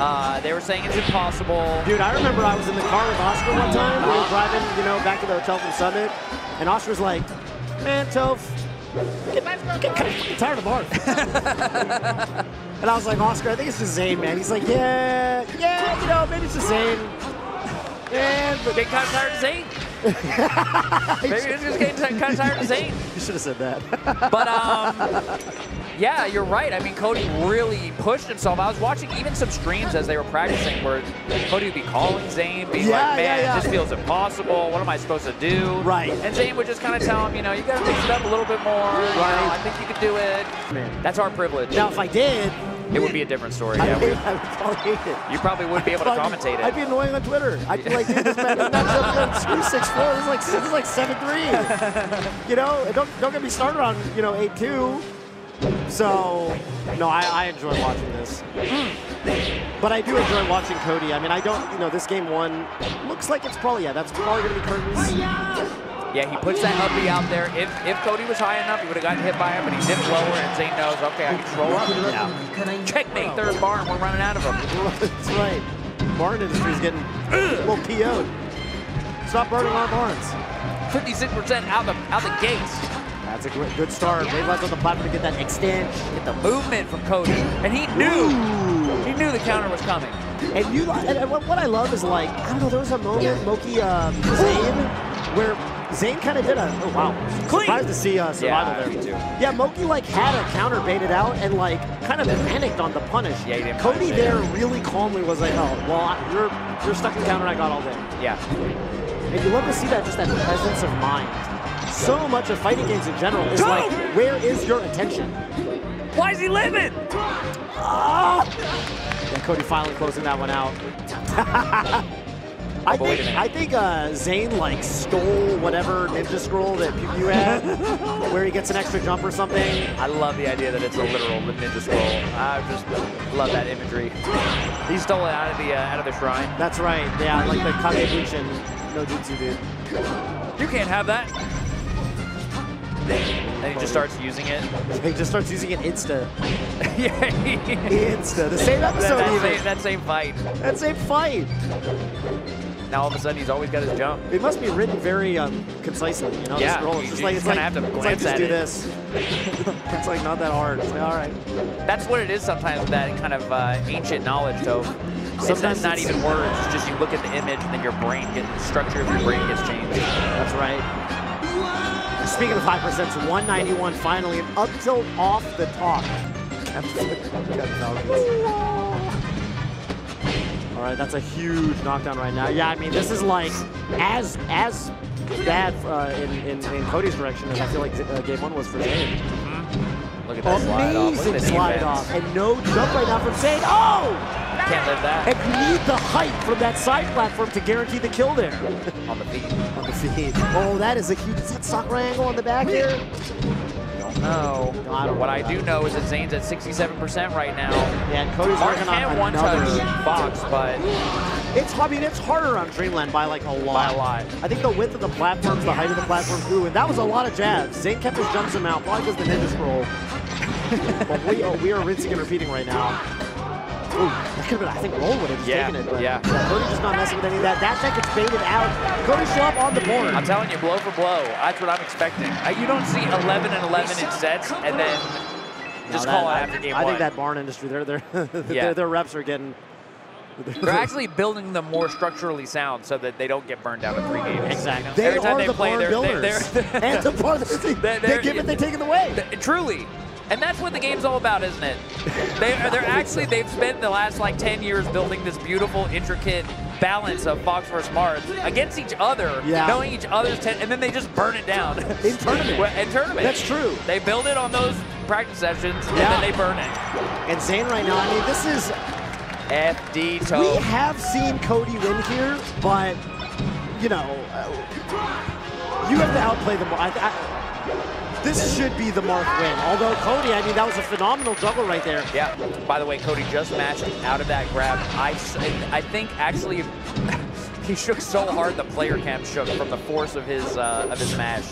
Uh, they were saying it's impossible.
Dude, I remember I was in the car with Oscar one time. We were driving, you know, back to the hotel from Summit, and Oscar was like, "Man, Toph, get, kind of tired of Marth." [LAUGHS] and I was like, "Oscar, I think it's just Zain, man." He's like, "Yeah, yeah, you know, maybe it's just Zain." And but
Get kind of tired of Zain. [LAUGHS] Maybe he's just getting kind of tired of Zain.
You should have said that. [LAUGHS]
But um, yeah, you're right. I mean, Cody really pushed himself. I was watching even some streams as they were practicing where Cody would be calling Zain, being
Yeah,
like, man,
yeah, yeah.
it just feels impossible. What am I supposed to do?
Right.
And Zain would just kind of tell him, you know, you got to mix it up a little bit more. You know, I think you could do it.
Man.
That's our privilege.
now, if I did,
it would be a different story.
I, would, [LAUGHS] I would probably hate it.
you probably wouldn't be able to commentate it.
I'd be annoying on Twitter. I'd be like, this man is not two six four. This is like this is like seven three. You know, don't don't get me started on you know eight two. So, no, I, I enjoy watching this. But I do enjoy watching Cody. I mean, I don't, you know, this game one looks like it's probably, yeah, that's probably going to be Curtis.
Yeah, he puts that uppy out there. If if Cody was high enough, he would have gotten hit by him, but he dipped lower, and Zain knows, okay, I can roll up.
Yeah.
Checkmate, third bar, and we're running out of him. [LAUGHS]
That's right. Barn industry's getting a little PO'd. Stop burning our barns.
56% out the out the gates.
That's a great, good start. Wave lights on the platform to get that extend.
Get the movement from Cody, and he knew he knew the counter was coming.
And you, and, what I love is like, I don't know, there was a moment, Moky um, Zain, where Zain kind of did a, oh wow,
Clean.
surprised to see uh, survival
Yeah,
there.
too.
Yeah, Moky like had a counter baited out and like kind of panicked on the punish.
Yeah, he didn't
Cody
punish it.
there really calmly was like, oh, well, I- you're you're stuck in counter I got all day.
Yeah,
And you love to see that, just that presence of mind. So much of fighting games in general is like, where is your attention?
why is he living?
Ah! Yeah, Cody finally closing that one out. [LAUGHS] I
but
think. I think uh, Zain like stole whatever ninja scroll that Pew had, [LAUGHS] where he gets an extra jump or something.
I love the idea that it's a literal ninja scroll. I just love that imagery. He stole it out of the uh, out of the shrine.
That's right. Yeah, like the Kage Bunshin no jutsu dude.
You can't have that. And he just starts using it. [LAUGHS]
He just starts using it insta. [LAUGHS]
yeah,
Insta. The same episode
that
even.
same, that same fight.
That same fight.
Now all of a sudden he's always got his jump.
It must be written very um, concisely, you know.
Yeah, you-
It's just
you
like
just
it's like,
have to
it's like
glance
just
at
do
it.
this. [LAUGHS] it's like not that hard. It's like all right.
That's what it is sometimes with that kind of uh, ancient knowledge, though. Sometimes it's not
it's-
even words. It's just you look at the image and then your brain gets, the structure of your brain gets changed.
That's right. Speaking of 5%, it's 191 finally, and up tilt off the top. [LAUGHS] All right, that's a huge knockdown right now. Yeah, I mean, this is like as as bad uh, in, in, in Cody's direction as I feel like uh, game one was for Zain.
Look at that slide off.
Amazing slide off, and no jump right now from Zain. Oh!
Can't live that
And you need the height from that side platform to guarantee the kill there.
on the feet.
on the feet. Oh, that is a huge. Is that Sakurai angle on the back here?
Don't know.
I uh, don't
what
know
I do know is that Zain's at 67% right now.
Yeah, and Cody's
Mark
working on
one
another.
touch box, but
It's, I mean, it's harder on Dreamland by like a lot.
By a lot.
I think the width of the platforms, the height of the platforms, ooh, and that was a lot of jabs. Zain kept his jumps him out, probably because the ninja scroll. [LAUGHS] but we, oh, we are rinsing and repeating right now. Ooh, that could have been, I think Roll would have just
Yeah,
taken it. But
yeah.
Cody just not messing with any of that. That check gets baited out. Cody up on the board.
I'm telling you, blow for blow. That's what I'm expecting. Uh, You don't see 11 and 11 in sets and then just
No,
call
that-
it after game
I
one.
think that barn industry, their their [LAUGHS]
Yeah.
their, their reps are getting.
They're [LAUGHS] actually building them more structurally sound so that they don't get burned down in three games.
Exactly. They
Every time
are
they
the
play,
barn
they're,
builders.
they're, they're, [LAUGHS]
and the barn, they,
They're-
they
they're-
give it, they take it away.
Th- Truly. And that's what the game's all about, isn't it? They, [LAUGHS] they're actually, they've spent the last like 10 years building this beautiful, intricate balance of Fox versus Marth against each other,
Yeah.
knowing each other's, ten, and then they just burn it down.
In tournament. [LAUGHS]
In tournament.
That's true.
They build it on those practice sessions, and then they burn it.
And Zain right now, I mean, this is
FD
we have seen Cody win here, but you know, uh, you have to outplay them. I, I, this should be the Marth win. Although Cody, I mean, that was a phenomenal juggle right there.
Yeah. By the way, Cody just mashed out of that grab. I, I think actually [LAUGHS] he shook so hard the player cam shook from the force of his uh, of his mash,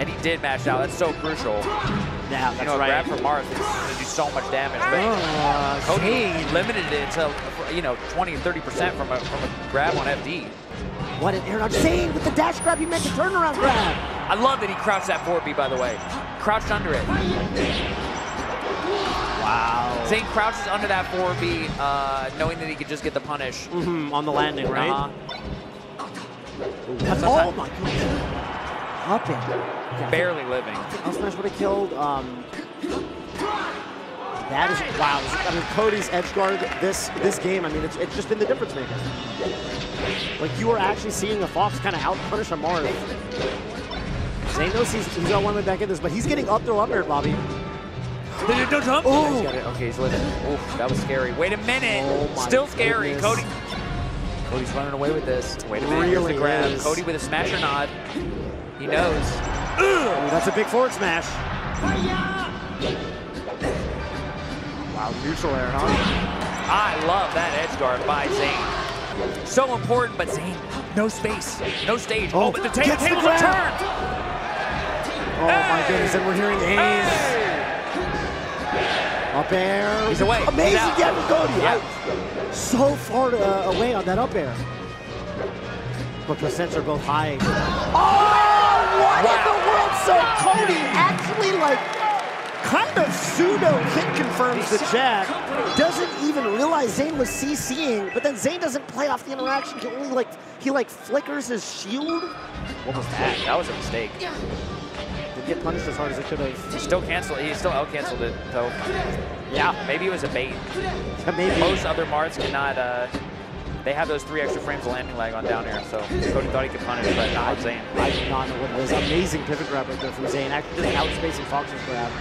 and he did mash out. That's so crucial.
Yeah, that's
you know,
right.
grab from Marth is going to do so much damage. But
Uh,
Cody limited it to you know 20 and 30 percent from a from a grab on FD.
What an air dodge. Zain with the dash grab, you meant to turnaround grab.
I love that he crouched that 4B by the way. Crouched under it.
Wow.
Zain crouches under that 4B, uh, knowing that he could just get the punish.
hmm on the landing, right?
Uh-huh.
Oh my god. Up it. Yeah,
Barely living.
Up smash would have killed. Um, that is wow. I mean, Cody's edge guard this this game. I mean, it's, it's just been the difference maker. Like you are actually seeing a Fox kind of out punish a Marth. Zain knows he's, he's got one way back in this, but he's getting up throw up air, Bobby.
Don't jump.
Ooh.
He's got it. Okay, he's living. Oof, that was scary. Wait a minute.
Oh
Still scary.
goodness.
Cody. Cody's running away with this. Wait a minute. Here's
Really
the grab.
is.
Cody with a smasher nod. He knows.
Oh, that's a big forward smash. Wow, neutral air, huh?
I love that edge guard by Zain. So important, but Zain, no space, no stage. Oh,
Oh,
but the ta-
gets the
tables
grab.
are turned.
Oh my goodness, and we're hearing A's.
Hey!
Up air.
He's away.
Amazing
out.
yeah, from Cody.
Yeah.
So far uh, away on that up air. But percents are both high. Oh, what in the world? So Cody [LAUGHS] actually like kind of pseudo hit confirms the jab. Doesn't even realize Zain was CCing, but then Zain doesn't play off the interaction. He only like he like flickers his shield.
What was that? That was a mistake.
Didn't get punished as hard as it could have.
He still canceled. He still out canceled it though.
Yeah,
Maybe it was a bait. [LAUGHS]
maybe.
Most other Marths cannot. Uh, they have those three extra frames of landing lag on down air, so Cody thought he could punish, but not Zain.
I do not know what it is. Amazing pivot grab right there from Zain. Actually just outspacing Fox's grab.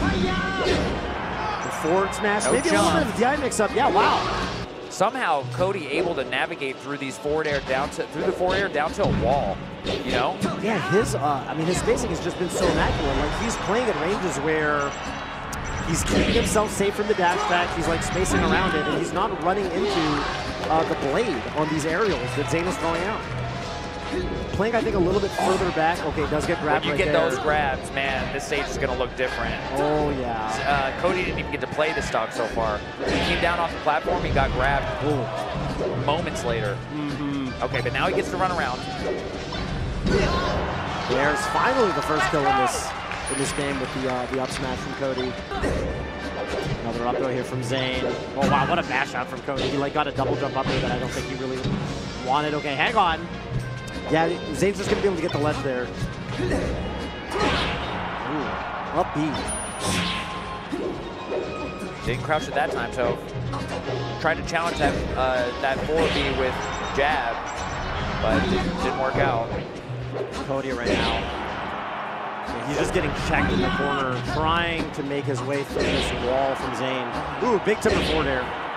The forward smash.
No
Maybe a little
jump.
bit of the DI mix up. Yeah, wow.
Somehow Cody able to navigate through these forward air down to through the forward air down to a wall. You know?
Yeah, his uh, I mean his spacing has just been so immaculate. Like he's playing at ranges where he's keeping himself safe from the dash attack. He's like spacing around it, and he's not running into uh, the blade on these aerials that Zain is throwing out. Playing, I think, a little bit further back. Okay, does get
When
grabbed
you
right
get
there.
those grabs, man, this stage is gonna look different.
Oh yeah.
Uh, Cody didn't even get to play the stock so far. He came down off the platform, he got grabbed
Oh.
moments later.
Mm-hmm.
Okay, but now he gets to run around.
There's finally the first kill in this in this game with the uh, the up smash from Cody. Another up throw here from Zain. Oh wow, what a mash out from Cody. He like got a double jump up there that I don't think he really wanted. Okay, hang on. Yeah, Zain's just gonna be able to get the ledge there. Ooh, up B.
Didn't crouch at that time, so tried to challenge that uh, that 4B with jab, but it didn't, didn't work out.
Cody right now. He's just getting checked in the corner, trying to make his way through this wall from Zain. Ooh, big timber forward air.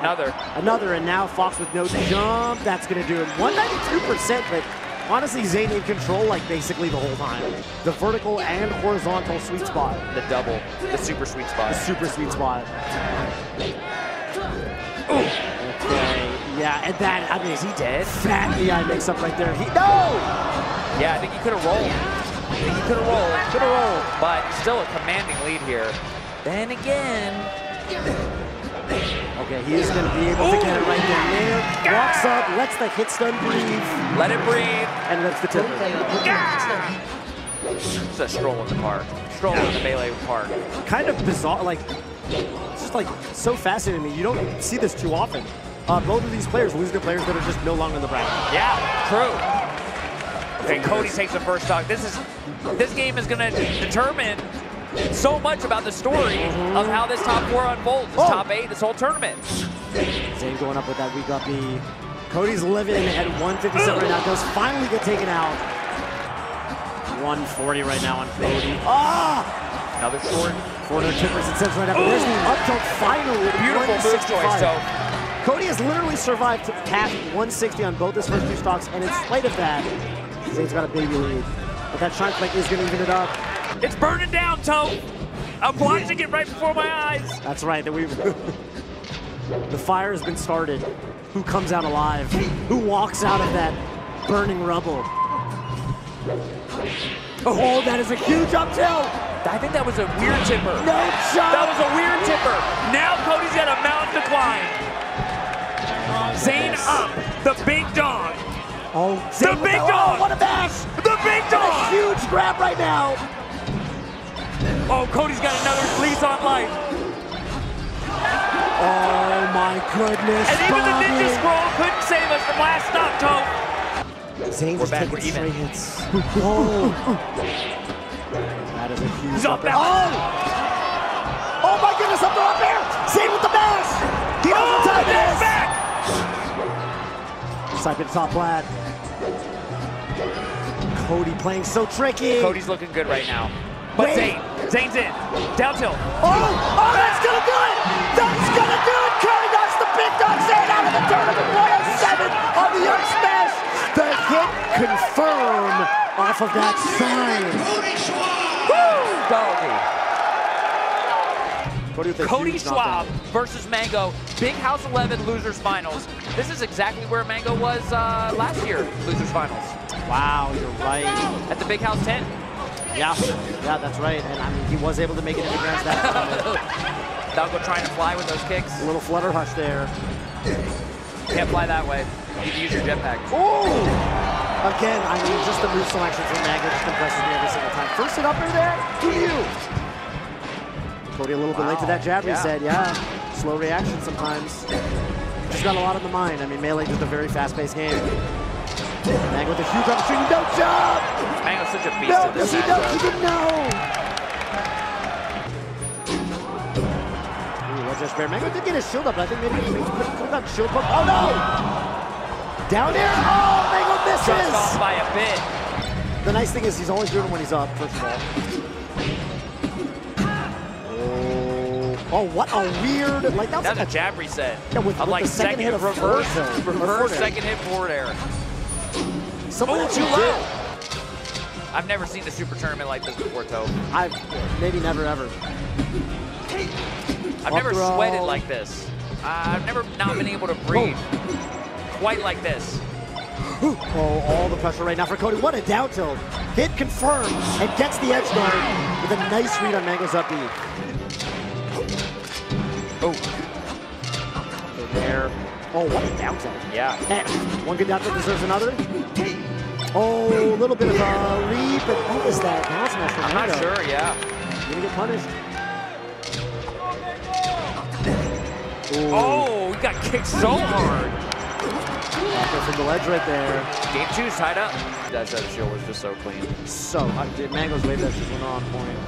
Another.
Another, and now Fox with no jump. That's going to do it. 192%, but honestly, Zain in control like basically the whole time. The vertical and horizontal sweet spot.
The double, the super sweet spot.
The super sweet spot. Okay, yeah, and that, I mean,
Is he dead?
fat DI mix up right there. He, no!
Yeah, I think he could have rolled. I think he could have rolled.
Could have rolled.
But still a commanding lead here. Then again,
Okay, he is going to be able to get it right there. Nailed, walks up, lets the hit stun breathe,
let it breathe.
and lets the tip.
It's a stroll in the park. Stroll in the melee park.
kind of bizarre. Like, it's just like so fascinating to me. You don't see this too often. Uh, both of these players losing to players that are just no longer in the bracket.
Yeah, true. Okay, Cody takes the first stock. This is this game is gonna determine so much about the story of how this top four unfolds. This
Oh.
top eight, this whole tournament.
Zain going up with that weak up B. Cody's living at 157 right now. Does finally get taken out. 140 right now on Cody. Ah!
Another short.
Corner tippers and sends right up. There's the up tilt final
Beautiful move choice. So
Cody has literally survived to past 160 on both his first two stocks, and in spite of that, Zain's got a baby lead. But that shine flank is going to even it up.
It's burning down, Toe. I'm watching it right before my eyes.
That's right. That we [LAUGHS] the fire has been started. Who comes out alive? Who walks out of that burning rubble? Oh, that is a huge up tilt.
I think that was a weird tipper.
No jump.
That was a weird tipper. Now Cody's got a mountain to climb. Zain up, the big dog.
Oh, Zain
The big
oh,
dog.
what a bash!
The big
A
dog.
huge grab right now.
Oh, Cody's got another lease on life.
Oh my goodness.
And even the
Bobby.
ninja scroll couldn't save us from last stop, Toe.
Zain's
We're back,
taking
we're even.
hits. [LAUGHS] Oh. that is a huge
He's
up air.
balance.
Oh! Oh my goodness, up there, up air! Zain with the mash! He knows what oh, time it is! Side to top flat. Cody playing so tricky.
Cody's looking good right now. But
Wait.
Zain, Zain's in. Down tilt.
Oh, oh, that's gonna do it! That's gonna do it! Cody knocks the big dog Zain out of the tournament 107 on the up smash! The hit confirm off of that side.
Doggy.
Cody, with a
Cody Schwab versus Mango. Big House 11 losers finals. This is exactly where Mango was uh, last year, losers finals.
Wow, you're right.
At the Big House 10.
Yeah, yeah, that's right. And I mean, he was able to make it into Grand Slam.
Falco trying to fly with those kicks.
A little flutter hush there.
Can't fly that way. You need to use your jetpack.
Oh! Again, I mean, just the move selection from Magnet just impresses me every single time. First hit up in there, to you. Cody a little bit late to that jab
Yeah.
said, yeah. Slow reaction sometimes. Just got a lot on the mind. I mean, Melee just a very fast-paced game. Mag with a huge opportunity, no job!
Mango's such a beast
No,
at
does
this
he know? He didn't know! Ooh, Ledge Rush Bear. Mango did get his shield up, but I think maybe he could have shield poke. Oh no! Down air! Oh, Mango
Just off by a bit.
The nice thing is he's only doing it when he's up, first of all. Oh, oh what a weird, like that was
That's
like
a jab reset.
Yeah, with- with
like
the second hit of
reverse,
forward
reverse second hit forward air.
someone
Oh, too low. I've never seen a super tournament like this before, Toe.
I've maybe never ever.
I've
Up
never
throw.
sweated like this. Uh, I've never not been able to breathe quite like this. [GASPS]
Oh, all the pressure right now for Cody. What a down tilt. Hit confirmed and gets the edge guard with a nice read on Mango's up B.
Oh,
there. Oh, what a down tilt.
yeah.
And one good down tilt deserves another. Oh, a little bit of a leap. And what was that? Down smash from
I'm
Mango.
not sure, yeah.
Gonna get punished. Ooh,
Oh, he got kicked so hard.
okay, from the ledge right there.
Game two's tied up. That that shield was just so clean.
So, uh, dude, Mango's wave dash just went on point.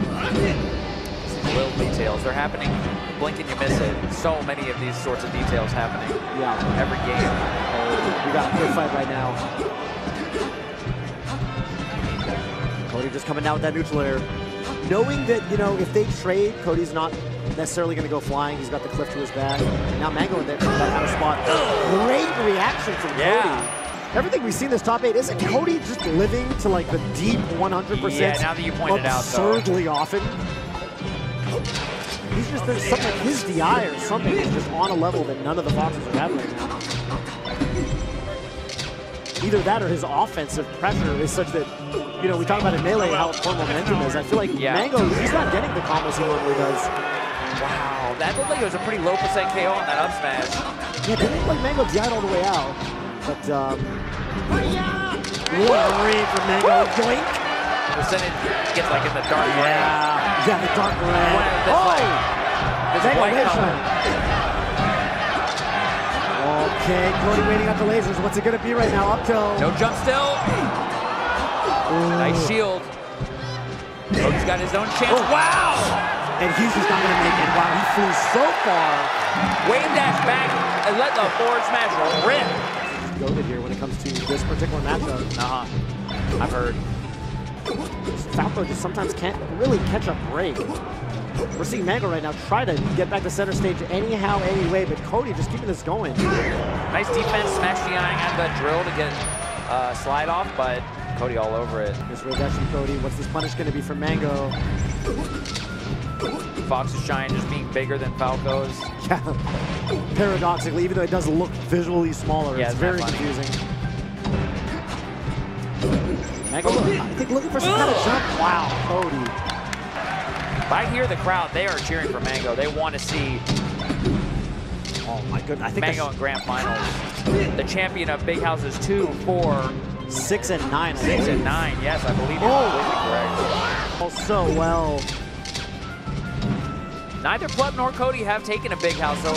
Little details, they're happening. Blink and you miss it. So many of these sorts of details happening
Yeah.
every game.
Oh, We got a good fight right now. Cody just coming down with that neutral air. Knowing that, you know, if they trade, Cody's not necessarily going to go flying. He's got the cliff to his back. Now Mango in there, kind of spot. Great reaction from
Yeah.
Cody. Everything we've seen this top eight, isn't Cody just living to like the deep 100%
Yeah, now that you pointed out,
absurdly often? He's just, there's something, his DI or something is just on a level that none of the Foxes are having right now either that or his offensive pressure is such that, you know, we talk about in Melee how important momentum is. I feel like
Yeah.
Mango, he's not getting the combos he normally does.
Wow, that looked like it was a pretty low percent KO on that up smash.
Yeah, it didn't like Mango DI'd all the way out. But, um, what a read from Mango. Yoink.
Percentage gets like in the dark lane.
Yeah. Yeah, the dark red.
Wow,
oh!
like- This
Mango
white color.
Okay, Cody waiting out the lasers. What's it going to be right now? Up till.
No jump still. Nice shield. Cody's got his own chance.
Oh.
Wow!
And he's just not going to make it. Wow, he flew so far.
Wave dash back and let the forward smash rip.
goaded here when it comes to this particular matchup.
Uh-huh. I've heard.
Falco just sometimes can't really catch a break. We're seeing Mango right now try to get back to center stage anyhow, anyway, but Cody just keeping this going.
Nice defense, smash DIing at the drill to get uh, slide off, but Cody all over it.
This from Cody. What's this punish going to be for Mango?
Fox's shine just being bigger than Falco's. [LAUGHS]
Yeah. Paradoxically, even though it does look visually smaller,
Yeah,
it's very confusing. Mango, I think looking for some kind of jump. Wow, Cody.
But I hear the crowd, they are cheering for Mango. They want to see
Oh my goodness. I think
Mango in grand finals. The champion of Big Houses 2, 4,
six and nine.
6, and 9. Yes, I believe you're
Oh.
correct.
Oh, so well.
Neither Plup nor Cody have taken a Big House, so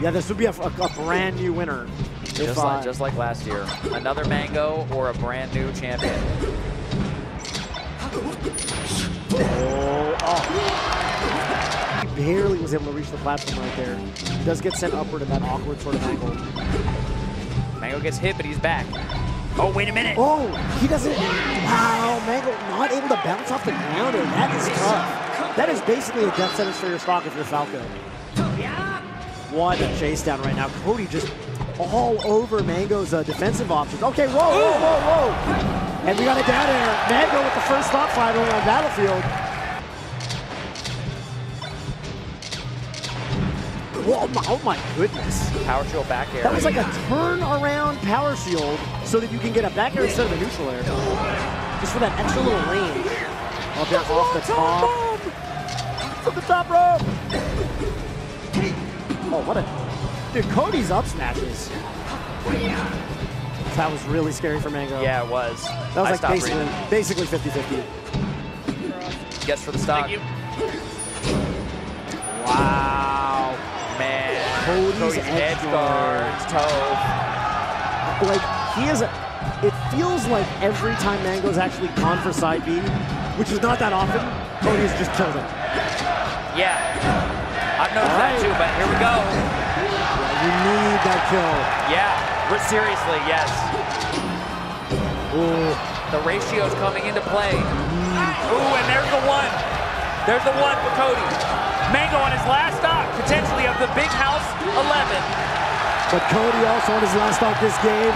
Yeah, this would be a, a, a brand new winner. If,
Just
uh,
like, just like last year. Another Mango or a brand new champion.
Oh, oh. He barely was able to reach the platform right there. He does get sent upward in that awkward sort of angle.
Mango gets hit, but he's back. Oh, wait a minute.
Oh, he doesn't. Wow, Mango not able to bounce off the ground. there. That is tough. That is basically a death sentence for your stock if you're Falco. What a chase down right now. Cody just all over Mango's uh, defensive options. Okay, whoa, whoa, whoa, whoa. And we got it down there. Mango with the first stop finally on Battlefield. Whoa, my, oh my goodness.
Power shield back air.
That was like a turn around power shield so that you can get a back air instead of a neutral air. Just for that extra little range. Up there off the top. From the top rope. Oh, what a... Dude, Cody's up smashes. That was really scary for Mango.
yeah, it was.
That was
I
like basically,
breathing.
basically 50-50.
Guess for the stock.
Wow.
Man.
Cody's
Cody's
edge
edge guards, Toph.
like he is a, it feels like every time Mango's actually gone for side B, which is not that often, Cody's just killed him.
Yeah. I've noticed
All
that too, but here we go.
You need that kill.
Yeah. But seriously, yes.
Ooh.
The ratio's coming into play. Ooh, and there's the one. There's the one for Cody. Mango on his last stop, potentially of the Big House 11.
But Cody also on his last stop this game.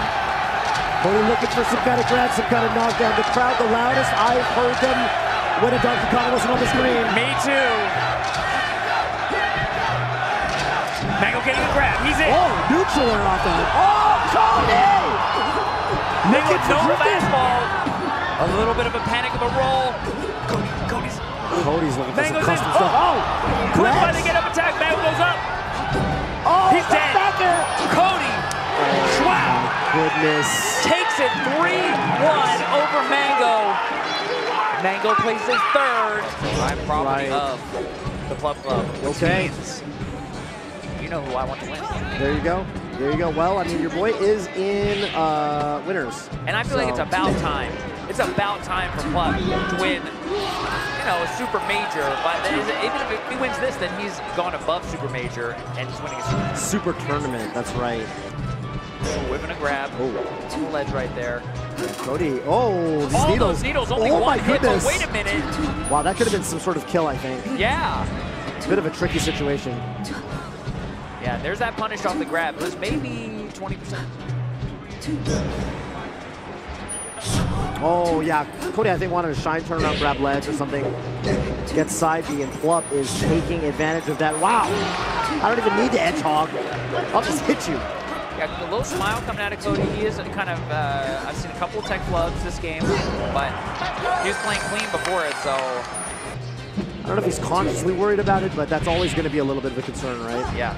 Cody looking for some kind of grab, some kind of knockdown. The crowd, the loudest I've heard them when a Donkey Kong wasn't on the screen.
Me too. Getting the grab. He's in.
Oh, neutral off that. Oh, Cody!
Mango
Looking for
no fastball. A little bit of a panic of a roll. Cody, Cody's
Cody's looking for some
Mango's in.
custom
Oh.
stuff. Oh,
quick by the get up attack. Mango goes up.
Oh,
He's dead.
Back air.
Cody. Schwab oh,
Goodness.
takes it 3-1 over Mango. Mango places third. I'm probably
Right.
of the Club Club.
Okay.
Know who I want to win.
There you go. There you go. Well, I mean, your boy is in uh, winners.
And I feel like it's about time. It's about time for Plup to win, you know, a super major. But is even if he wins this, then he's gone above super major and he's winning a super.
Super tournament. That's right.
Whipping a grab
Oh.
the ledge right there.
Cody. Oh, these
All
needles.
needles, only
oh
one
my
hit.
goodness.
But wait a minute.
Wow, that could have been some sort of kill, I think.
Yeah.
It's a bit of a tricky situation.
Yeah, there's that punish off the grab. It was maybe 20%.
Oh, yeah. Cody, I think, wanted a shine turnaround, grab ledge or something. Gets side B, and Plup is taking advantage of that. Wow. I don't even need to edge hog. I'll just hit you.
Yeah, a little smile coming out of Cody. He is kind of, uh, I've seen a couple of tech flubs this game, but he was playing clean before it, so
I don't know if he's consciously worried about it, but that's always going to be a little bit of a concern, right?
yeah.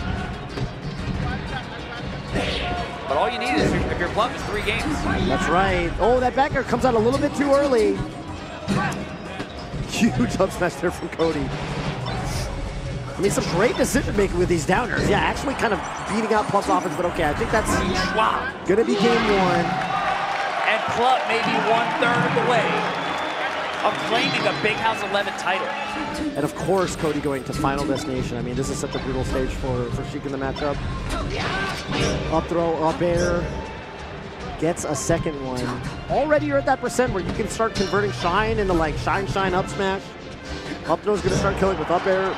But all you need is, if your club is three games.
That's right. Oh, that back air comes out a little bit too early. [LAUGHS] Huge up smash there from Cody. I mean, some great decision making with these downers. Yeah, actually kind of beating out Plup's offense, but okay, I think that's
Wow.
to be game one.
And Plup may be one third of the way of claiming a Big House 11 title.
And of course, Cody going to final destination. I mean, this is such a brutal stage for, for Sheik in the matchup. Up throw, up air. Gets a second one. Already you're at that percent where you can start converting Shine into like Shine, Shine, up smash. Up throw's gonna start killing with up air.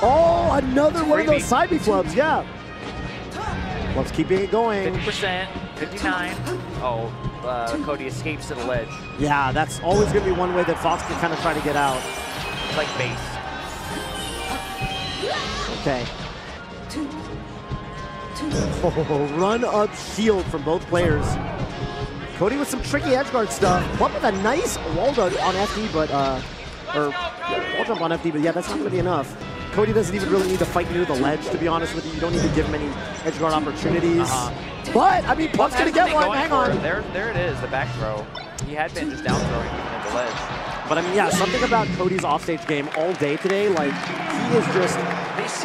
Oh, another one of those side B flubs, yeah. Flubs keeping it going.
50%, 59. Oh, uh, Cody escapes to the ledge.
Yeah, that's always gonna be one way that Fox can kind of try to get out.
It's like base.
Okay. Oh, run up shield from both players. Cody with some tricky edge guard stuff. Plup with a nice wall dunk on FD, but, uh, or wall jump on FD, but yeah, that's not gonna be enough. Cody doesn't even really need to fight near the ledge, to be honest with you. You don't need to give him any edge guard opportunities.
Uh-huh.
But, I mean, Plup's gonna get one. Hang
it.
on.
There, there it is, the back throw. He had been just down throwing even at the ledge.
But I mean, yeah, something about Cody's offstage game all day today, like, he is just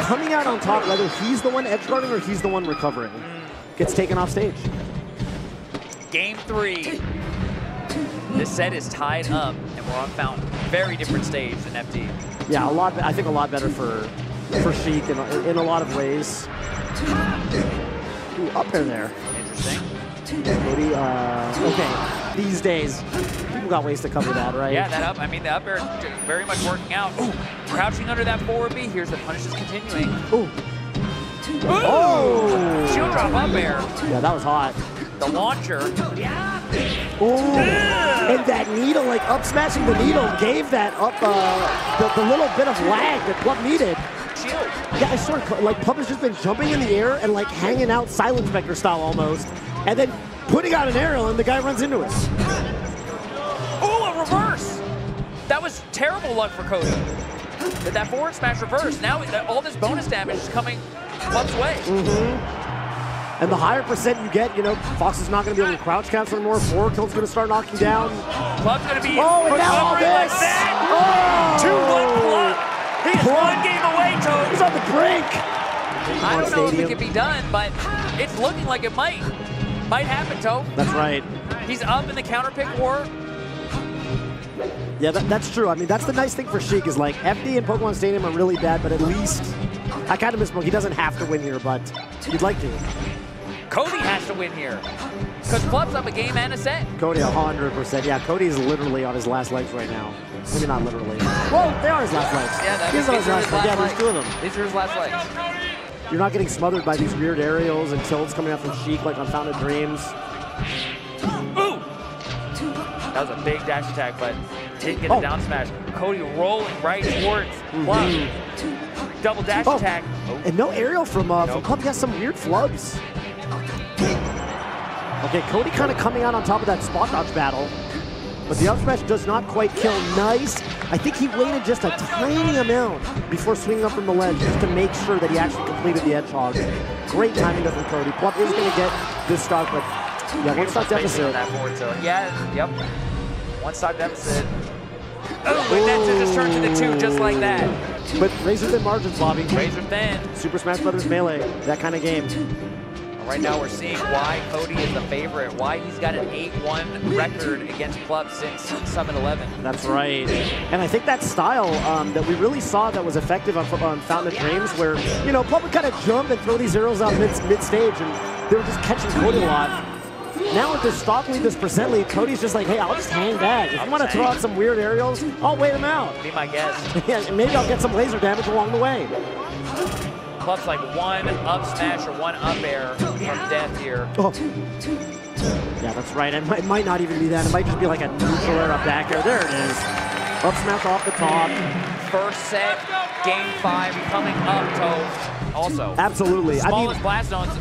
coming out on top, whether he's the one edge guarding or he's the one recovering, gets taken off stage.
Game three. This set is tied up, and we're on Fountain. Very different stage than FD.
Yeah, a lot. I think a lot better for for Sheik in, in a lot of ways. Ooh, up there there.
Interesting.
Cody, uh, okay. These days, people got ways to cover that, right?
Yeah, that up. I mean, the up air very much working out. Ooh, crouching under that forward B. Here's the punish is continuing.
Ooh.
Ooh!
Oh!
Shield drop up air.
Yeah, that was hot.
The launcher.
Ooh. And that needle, like up smashing the needle, gave that up uh, the, the little bit of lag that Plup needed. Yeah, I of like Plup has just been jumping in the air and like hanging out Silent Spectre style almost, and then putting out an aerial and the guy runs into us.
Ooh, a reverse. That was terrible luck for Cody. Did that forward smash reverse. Now all this bonus damage is coming Plup's way.
And the higher percent you get, you know, Fox is not going to be able to crouch cancel anymore. Forward tilt's going to start knocking down.
Plup's gonna be
Oh, and now all
recovering like
this!
that.
Oh!
Two one Plup. He's
Plup.
one game away, Toph.
He's on the brink.
I don't know if
Stadium.
it can be done, but it's looking like it might. Might happen, Toph.
That's right.
He's up in the counter pick war.
Yeah, that, that's true. I mean, that's the nice thing for Sheik is like FD and Pokemon Stadium are really bad, but at least I kind of miss He doesn't have to win here, but he'd like to.
Cody has to win here. Because Plup's up a game and a set.
Cody, 100%. Yeah, Cody is literally on his last legs right now. Maybe not literally. Well, they are his last legs.
Yeah, that,
He's on his last
his
legs. Yeah, there's
legs.
two of them.
These are his last legs.
You're not getting smothered by these weird aerials and tilts coming out from Sheik like on Fountain of Dreams.
Ooh! That was a big dash attack, but didn't get
Oh.
the down smash. Cody rolling right towards Plup. Double dash
Oh.
attack. Oh.
And no aerial from, uh, from Plup. He has some weird flubs. Okay, Cody kind of coming out on top of that spot dodge battle. But the up smash does not quite kill. Nice. I think he waited just a tiny amount before swinging up from the ledge just to make sure that he actually completed the edge hog. Great timing from Cody. Plup is going to get this stock, but yeah, one stock
Spacing
deficit.
that forward tilt. Yeah, yep. One stock deficit. Oh, and that just turned to the two just like that.
But razor thin margins, Bobby.
Razor thin.
Super Smash Brothers Melee, that kind of game.
Right now we're seeing why Cody is the favorite, why he's got an 8-1 record against Plup since Summit 11.
That's right. And I think that style um, that we really saw that was effective on, on Fountain of Dreams, where, you know, Plup would kind of jump and throw these arrows out mid, mid-stage, and they were just catching Cody a lot. Now with this stock lead, this percent lead, Cody's just like, hey, I'll just hang back. If you want to throw out some weird aerials, I'll wait them out.
Be my guest. [LAUGHS]
Yeah, and maybe I'll get some laser damage along the way.
Plup's like one up smash or one up air from death here.
Oh. Yeah, that's right. It might, might not even be that. It might just be like a neutral air up back air. There it is. Up smash off the top.
First set, game five, coming up, Toph. Also,
Absolutely. I mean,
blast zones.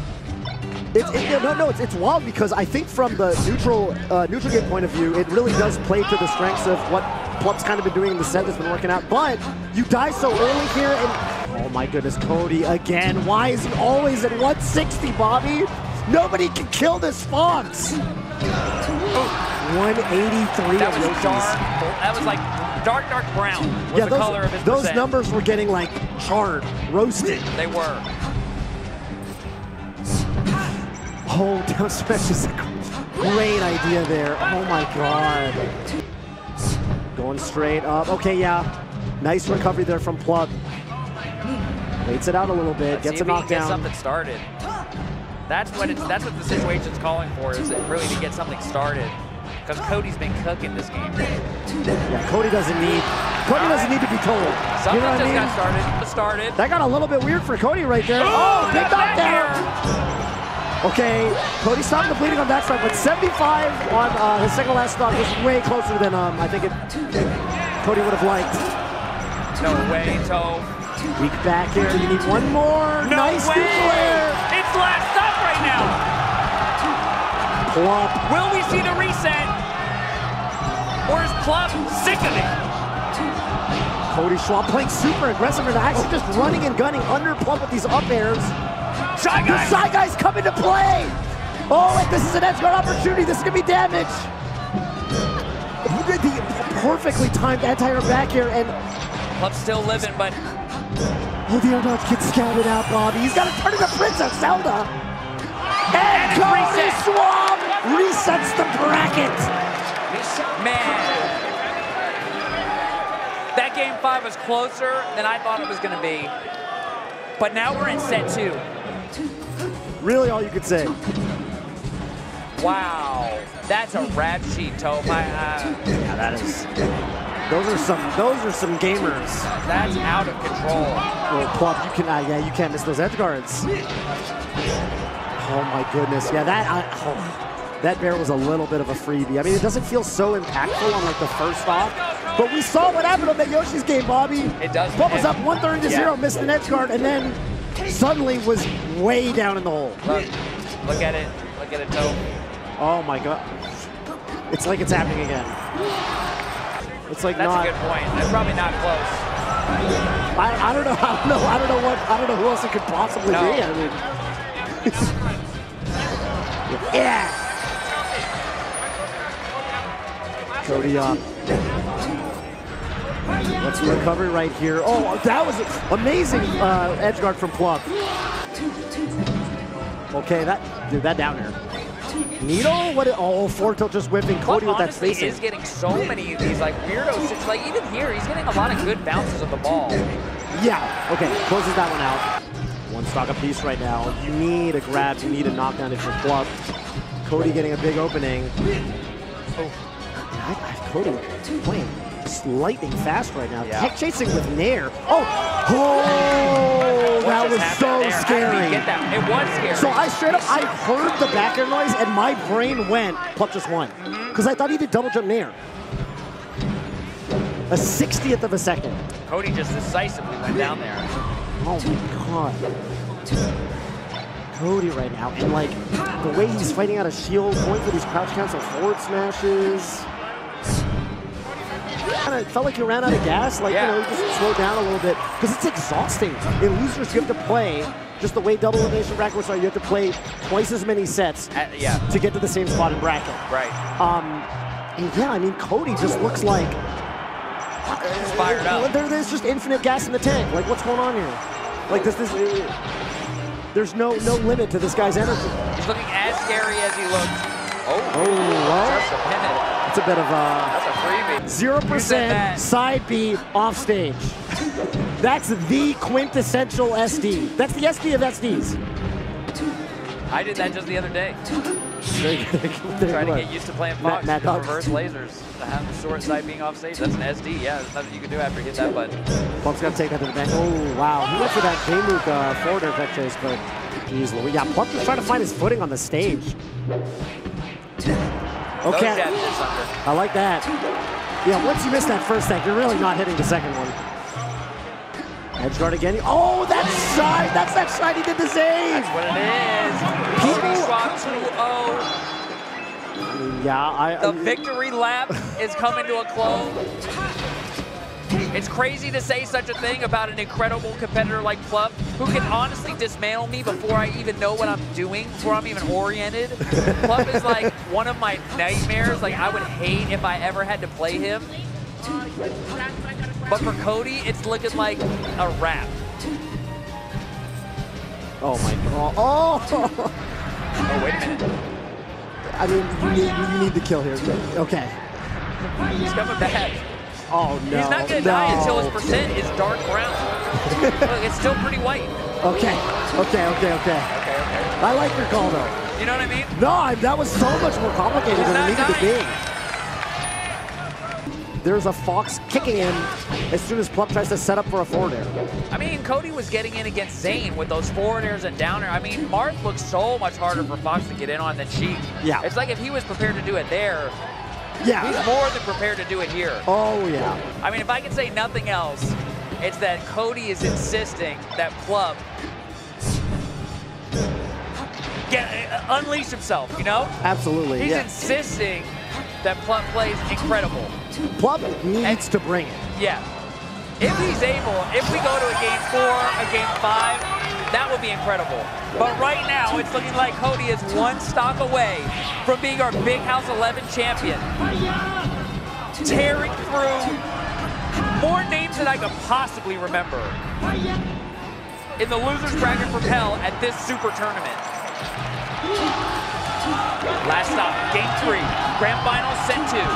It's, it, no, no, it's, it's wild because I think from the neutral uh, neutral game point of view, it really does play to the strengths of what Plup's kind of been doing in the set that's been working out. But you die so early here, and oh my goodness, Cody again. Why is he always at 160, Bobby? Nobody can kill this Fox. 183
That was dark. That was like dark, dark brown was
Yeah,
the
those,
color of his
those
percent.
numbers were getting like charred, roasted.
They were.
Oh, down smash is a great idea there. Oh my god. Going straight up. Okay, yeah. Nice recovery there from Plup. Waits it out a little bit,
Let's
gets a
can get
knockdown.
something started. That's what it's. That's what the situation's calling for. Is really to get something started. Because Cody's been cooking this game.
Yeah, Cody doesn't need Cody doesn't need to be told.
Something
you know what
just
I mean?
got started. Started.
That got a little bit weird for Cody right there. Oh, big
that back
knockdown. Okay, Cody stopped the bleeding on that side, but 75 on uh, his second last stock was way closer than um, I think it Cody would have liked.
No way, Toph.
Weak back here. You need one more.
No
nice
way.
air.
It's last stop right now.
Plup.
Will we see the reset? Or is Plup sick of it?
Cody Schwab playing super aggressive and actually just running and gunning under Plup with these up airs.
Shy
The
guy.
side guys come into play. Oh, and this is an edge guard opportunity. This is gonna be damage. You did the perfectly timed anti-air back here, and
Plup's still living, but
Oh, the underdog gets scouted out, Bobby. He's got to turn into Princess Zelda. And Cody Schwab resets the bracket.
Man. That game five was closer than I thought it was going to be. But now we're in set two.
Really all you could say.
Wow. That's a rap sheet, Toph. I, uh,
Yeah, that is. Those are some. Those are some gamers.
that's out of control.
Oh, Plup, you can. Uh, yeah, you can't miss those edge guards. Oh my goodness. Yeah, that. I, oh, that bear was a little bit of a freebie. I mean, it doesn't feel so impactful on like the first off, but we saw what happened on that Yoshi's game, Bobby.
It does.
Plup was up 130 to
Yeah.
zero, missed an edge guard, and then suddenly was way down in the hole.
Look, look at it. Look at it, Toph.
Oh my god. It's like it's happening again. It's like
That's
not.
a good point. That's probably not close.
I, I don't know. [LAUGHS] I don't know. I don't know what. I don't know who else it could possibly
No.
be. I mean. [LAUGHS] yeah. Cody up. Let's recovery right here. Oh, that was amazing uh, edge guard from Plup. Okay, that dude, that down there. Needle? What? Oh, four tilt just whipping Cody
Plup
with that spacing.
is getting so many of these like weirdo situations. Like even here, he's getting a lot of good bounces of the ball.
Yeah. Okay. Closes that one out. One stock apiece right now. You need a grab. You need a knockdown if you're Plup. Cody getting a big opening. Oh. I, Cody playing lightning fast right now.
Yeah.
Tech chasing with Nair. Oh. Oh.
What
That was so
there? How did we
scary.
get that? It was scary.
So I straight up, I heard the back air noise and my brain went, Plup just won.
Mm-hmm.
Because I thought he did double jump Nair. A 60th of a second.
Cody just decisively went down there.
Oh my god. Cody right now, and like the way he's fighting out of shield, going for these crouch cancel forward smashes. Kind of felt like you ran out of gas, like
Yeah.
you know, just slow down a little bit because it's exhausting. In losers, you have to play just the way double elimination bracket works. Are you have to play twice as many sets
Uh, yeah,
to get to the same spot in bracket.
right.
Um, and yeah, I mean, Cody just looks like
He's fired up.
there, there's just infinite gas in the tank. Like, what's going on here? Like, this, this, there's no no limit to this guy's energy.
He's looking as scary as he looked. Oh,
Oh, well,
just a.
it's a bit of a
That's a freebie.
Zero percent side B off stage. That's the quintessential SD. That's the SD of SDs.
I did that just the other day. [LAUGHS]
There you- there you
Trying to get used to playing
Matt-
Fox
Matt
with reverse lasers. To have the short side being off stage, that's an SD. Yeah, there's nothing you can do after you hit that button.
Bump's got to take that to the bank. Oh, wow. He went for that Jmook uh, forward tech chase, but easily. Yeah, Plup just trying to find his footing on the stage. Okay,
jab hits under.
I like that. Yeah, once you miss that first tech, you're really not hitting the second one. Edge guard again. Oh, that side. That's that side he did the Zain.
That's what it is.
People-
Schwab 2-0.
Yeah, I.
The uh, victory lap is coming to a close. It's crazy to say such a thing about an incredible competitor like Plup, who can honestly dismantle me before I even know what I'm doing, before I'm even oriented. [LAUGHS] Plup is like one of my nightmares. Like I would hate if I ever had to play him. But for Cody, it's looking like a wrap.
oh my god. Oh.
Oh, wait a minute.
I mean, you need, you need the kill here. Okay.
He's coming back.
Oh no.
He's not gonna
no.
die until his percent is dark brown. Look, it's still pretty white.
Okay. Okay. Okay. Okay.
Okay, okay.
I like your call though.
You know what I mean?
No, I, that was so much more complicated
He's
than it needed to be. There's a Fox kicking in as soon as Plup tries to set up for a forward air.
I mean, Cody was getting in against Zain with those forward airs and down air. I mean, Marth looks so much harder for Fox to get in on than Sheik.
Yeah.
It's like if he was prepared to do it there, he's more than prepared to do it here.
Oh yeah.
I mean, if I can say nothing else, it's that Cody is insisting that Plup get uh, unleash himself, you know?
Absolutely.
He's
yeah.
insisting that Plup plays incredible.
Plup needs to bring it.
Yeah. If he's able, if we go to a game four, a game five, that would be incredible. But right now, it's looking like Cody is one stock away from being our Big House 11 champion. Tearing through more names than I could possibly remember. in the losers bracket for Pell at this super tournament. Last stop, game three, grand final, set two.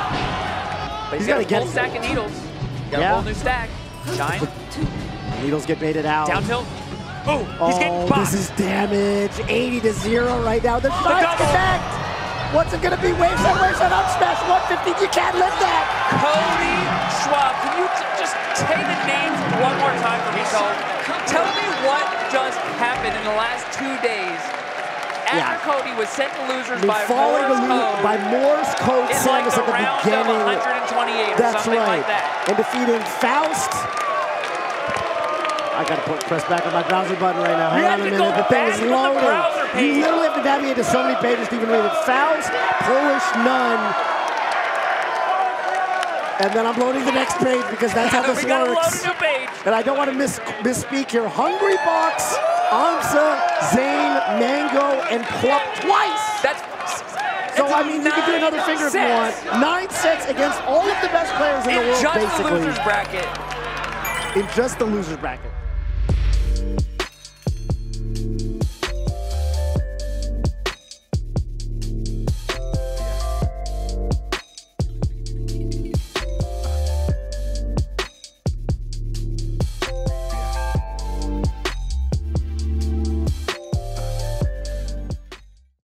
But he's,
He's
got a
get
full
it.
stack of needles. Got
Yeah.
a whole new stack. Shine, [LAUGHS]
Needles get baited out.
down tilt. Oh, he's
oh,
getting
this is damage. 80 to 0 right now. The shots
double.
connect. What's it gonna be? Wave shot, wave shot, up smash, 150. You can't lift that.
Cody Schwab. Can you just say the names one more time for me, Cole? Tell me what just happened in the last two days after
Yeah.
Cody was sent to losers by
falling
Morse
to
Code
by Morse code
like the
at the beginning.
128 or
That's
something
right.
like that.
And defeating Faust. I gotta put, press back on my browser button right now. Hang on a minute. The thing is loading. You literally have to navigate to so many pages to even read it. Faust, Polish none. And then I'm loading the next page because that's how [LAUGHS] this
we gotta load
works.
a new page.
And I don't want to miss, misspeak here. Hungry Box, aMSa, Zain, Mango, and Plup twice.
That's
So, I mean, you can do another finger if you want. Nine sets against all of the best players in,
In
the world, In
just the losers bracket.
in just the losers bracket.